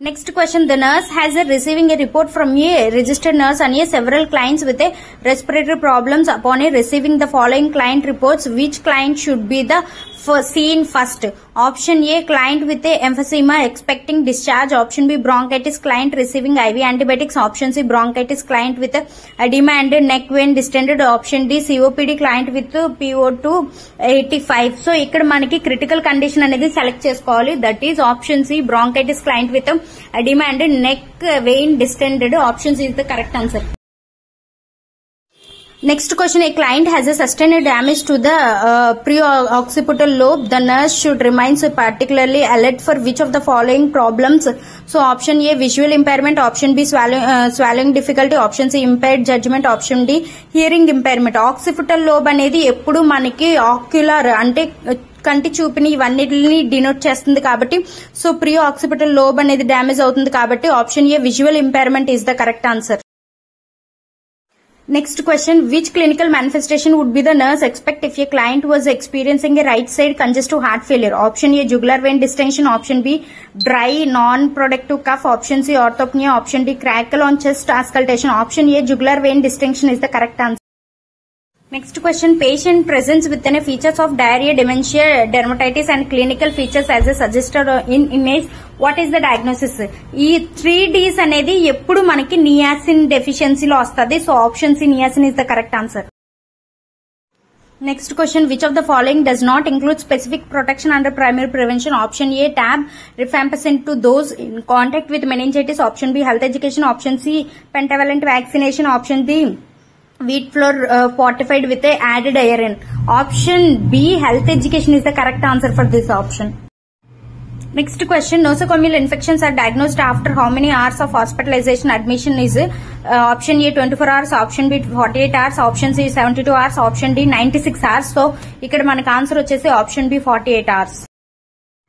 Next question. The nurse has a receiving a report from a registered nurse and a several clients with a respiratory problems upon a receiving the following client reports. Which client should be the first seen first? Option A client with emphysema expecting discharge option B bronchitis client receiving IV antibiotics option C bronchitis client with oedema and neck vein distended option D COPD client with PO two eighty five so ఇక్కడ మనకి క్రిటికల్ కండిషన్ అనేది సెలెక్ట్ చేసుకోవాలి that is option C bronchitis client with neck neck vein distended options is the correct next question a client has a sustain damage to the pre occipital lobe the nurse should remains particularly alert for which of the following problems so option A visual impairment option B swallowing difficulty option C impaired judgement option D hearing impairment occipital lobe అనేది ఎప్పుడు మనకి ఆక్యులర్ అంటే uh, కంటి చూపిని ఇవన్నిటిని డినోట్ చేస్తుంది కాబట్టి సో ప్రీ ఆక్సిపుటల్ లోబ్ అనేది డ్యామేజ్ అవుతుంది కాబట్టి option A visual impairment is the correct answer Next question, which clinical manifestation would be the nurse expect if a client was experiencing a right side congestive heart failure? Option A, jugular vein distension. Option B, dry non-productive cuff. Option C, orthopnea. Option D, crackle on chest auscultation. Option A, jugular vein distension is the correct answer. Next question patient presents with అనే features of diarrhea, dementia dermatitis and clinical features as a suggested in image what is the diagnosis ఈ త్రీ డీస్ అనేది ఎప్పుడు మనకి నియాసిన్ డెఫిషియన్సీలో వస్తుంది so option C niacin is the correct answer next question which of the following does not include specific protection under primary prevention option A tab rifampicin to those in contact with meningitis option B health education option C pentavalent vaccination option D wheat flour uh, fortified with a added iron. Option B, health education is the correct answer for this option. Next question, nosocomial infections are diagnosed after how many hours of hospitalization admission is uh, option A 24 hours, option B 48 hours, option C 72 hours, option D 96 hours. So, ఇక్కడ మనకు ఆన్సర్ వచ్చేసి option B 48 hours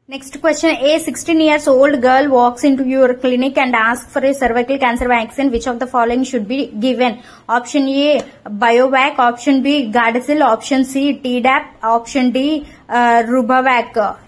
Next question. A 16-year-old girl walks into your clinic and asks for a cervical cancer vaccine. Which of the following should be given? Option A, Biovac. Option B, Gardasil. Option C, Tdap. Option D, uh, Rubavac.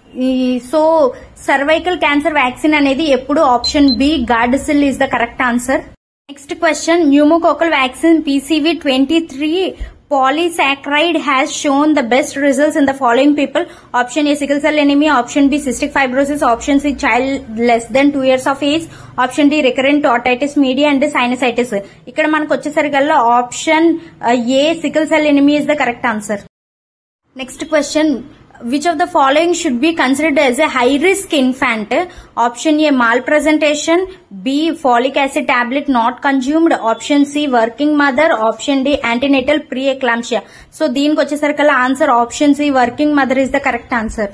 So, cervical cancer vaccine anedi eppudu option B, Gardasil is the correct answer. Next question, pneumococcal vaccine PCV 23 Polysaccharide has shown the best results in the following people. Option A, sickle cell anemia. Option B, cystic fibrosis. Option C, child less than 2 years of age. Option D recurrent otitis media and sinusitis ఇక్కడ మనకు వచ్చేసరికల్లా option A sickle cell anaemia is the correct answer next question which of the following should be considered as a high risk infant option a malpresentation b folic acid tablet not consumed option c working mother option d antenatal preeclampsia so deeniki answer option c working mother is the correct answer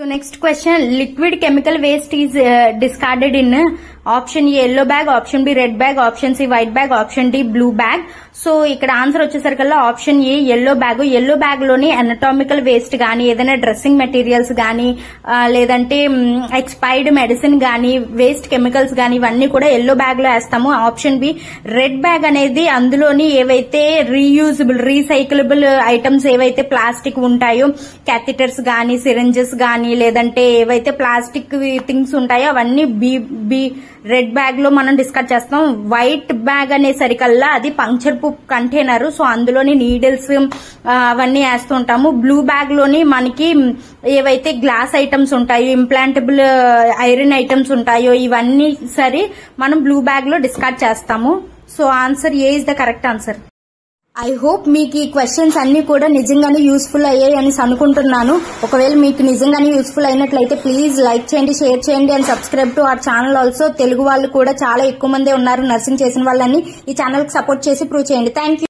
so next question liquid chemical waste is discarded in option A yellow bag option B red bag option C white bag option D blue bag so ఇక్కడ ఆన్సర్ వచ్చేసరికల్లా option A yellow bag yellow bag లోని అనటామికల్ వేస్ట్ గానీ ఏదైనా డ్రెస్సింగ్ మెటీరియల్స్ గానీ లేదంటే ఎక్స్పైర్డ్ మెడిసిన్ గానీ వేస్ట్ కెమికల్స్ గానీ ఇవన్నీ కూడా ఎల్లో బ్యాగ్ లో వేస్తాము ఆప్షన్ బి రెడ్ బ్యాగ్ అనేది అందులోని ఏవైతే రీయూజబుల్ రీసైకిలబుల్ ఐటమ్స్ ఏవైతే ప్లాస్టిక్ ఉంటాయో క్యాథిటర్స్ గానీ సిరంజెస్ గానీ కానీ లేదంటే ఏవైతే ప్లాస్టిక్ థింగ్స్ ఉంటాయో అవన్నీ బీ బీ రెడ్ బ్యాగ్ లో మనం డిస్కస్ చేస్తాం వైట్ బ్యాగ్ అనేసరికల్లా అది పంక్చర్ పుప్ కంటైనర్ సో అందులోని నీడిల్స్ అవన్నీ వేస్తుంటాము బ్లూ బ్యాగ్ లోని మనకి ఏవైతే గ్లాస్ ఐటమ్స్ ఉంటాయో ఇంప్లాంటబుల్ ఐరన్ ఐటమ్స్ ఉంటాయో ఇవన్నీ సరే మనం బ్లూ బ్యాగ్ లో డిస్కస్ చేస్తాము so answer A is the correct answer I hope మీకు ఈ క్వశ్చన్స్ అన్ని కూడా నిజంగానే యూస్ఫుల్ అయ్యాయి అని అనుకుంటున్నాను ఒకవేళ మీకు నిజంగానే యూస్ఫుల్ అయినట్లయితే ప్లీజ్ లైక్ చేయండి షేర్ చేయండి and subscribe to our channel also Telugu వాళ్ళు కూడా చాలా ఎక్కువ మందే ఉన్నారు నర్సింగ్ చేసిన వాళ్ళని ఈ ఛానల్ కి సపోర్ట్ చేసి ప్రూవ్ చేయండి థ్యాంక్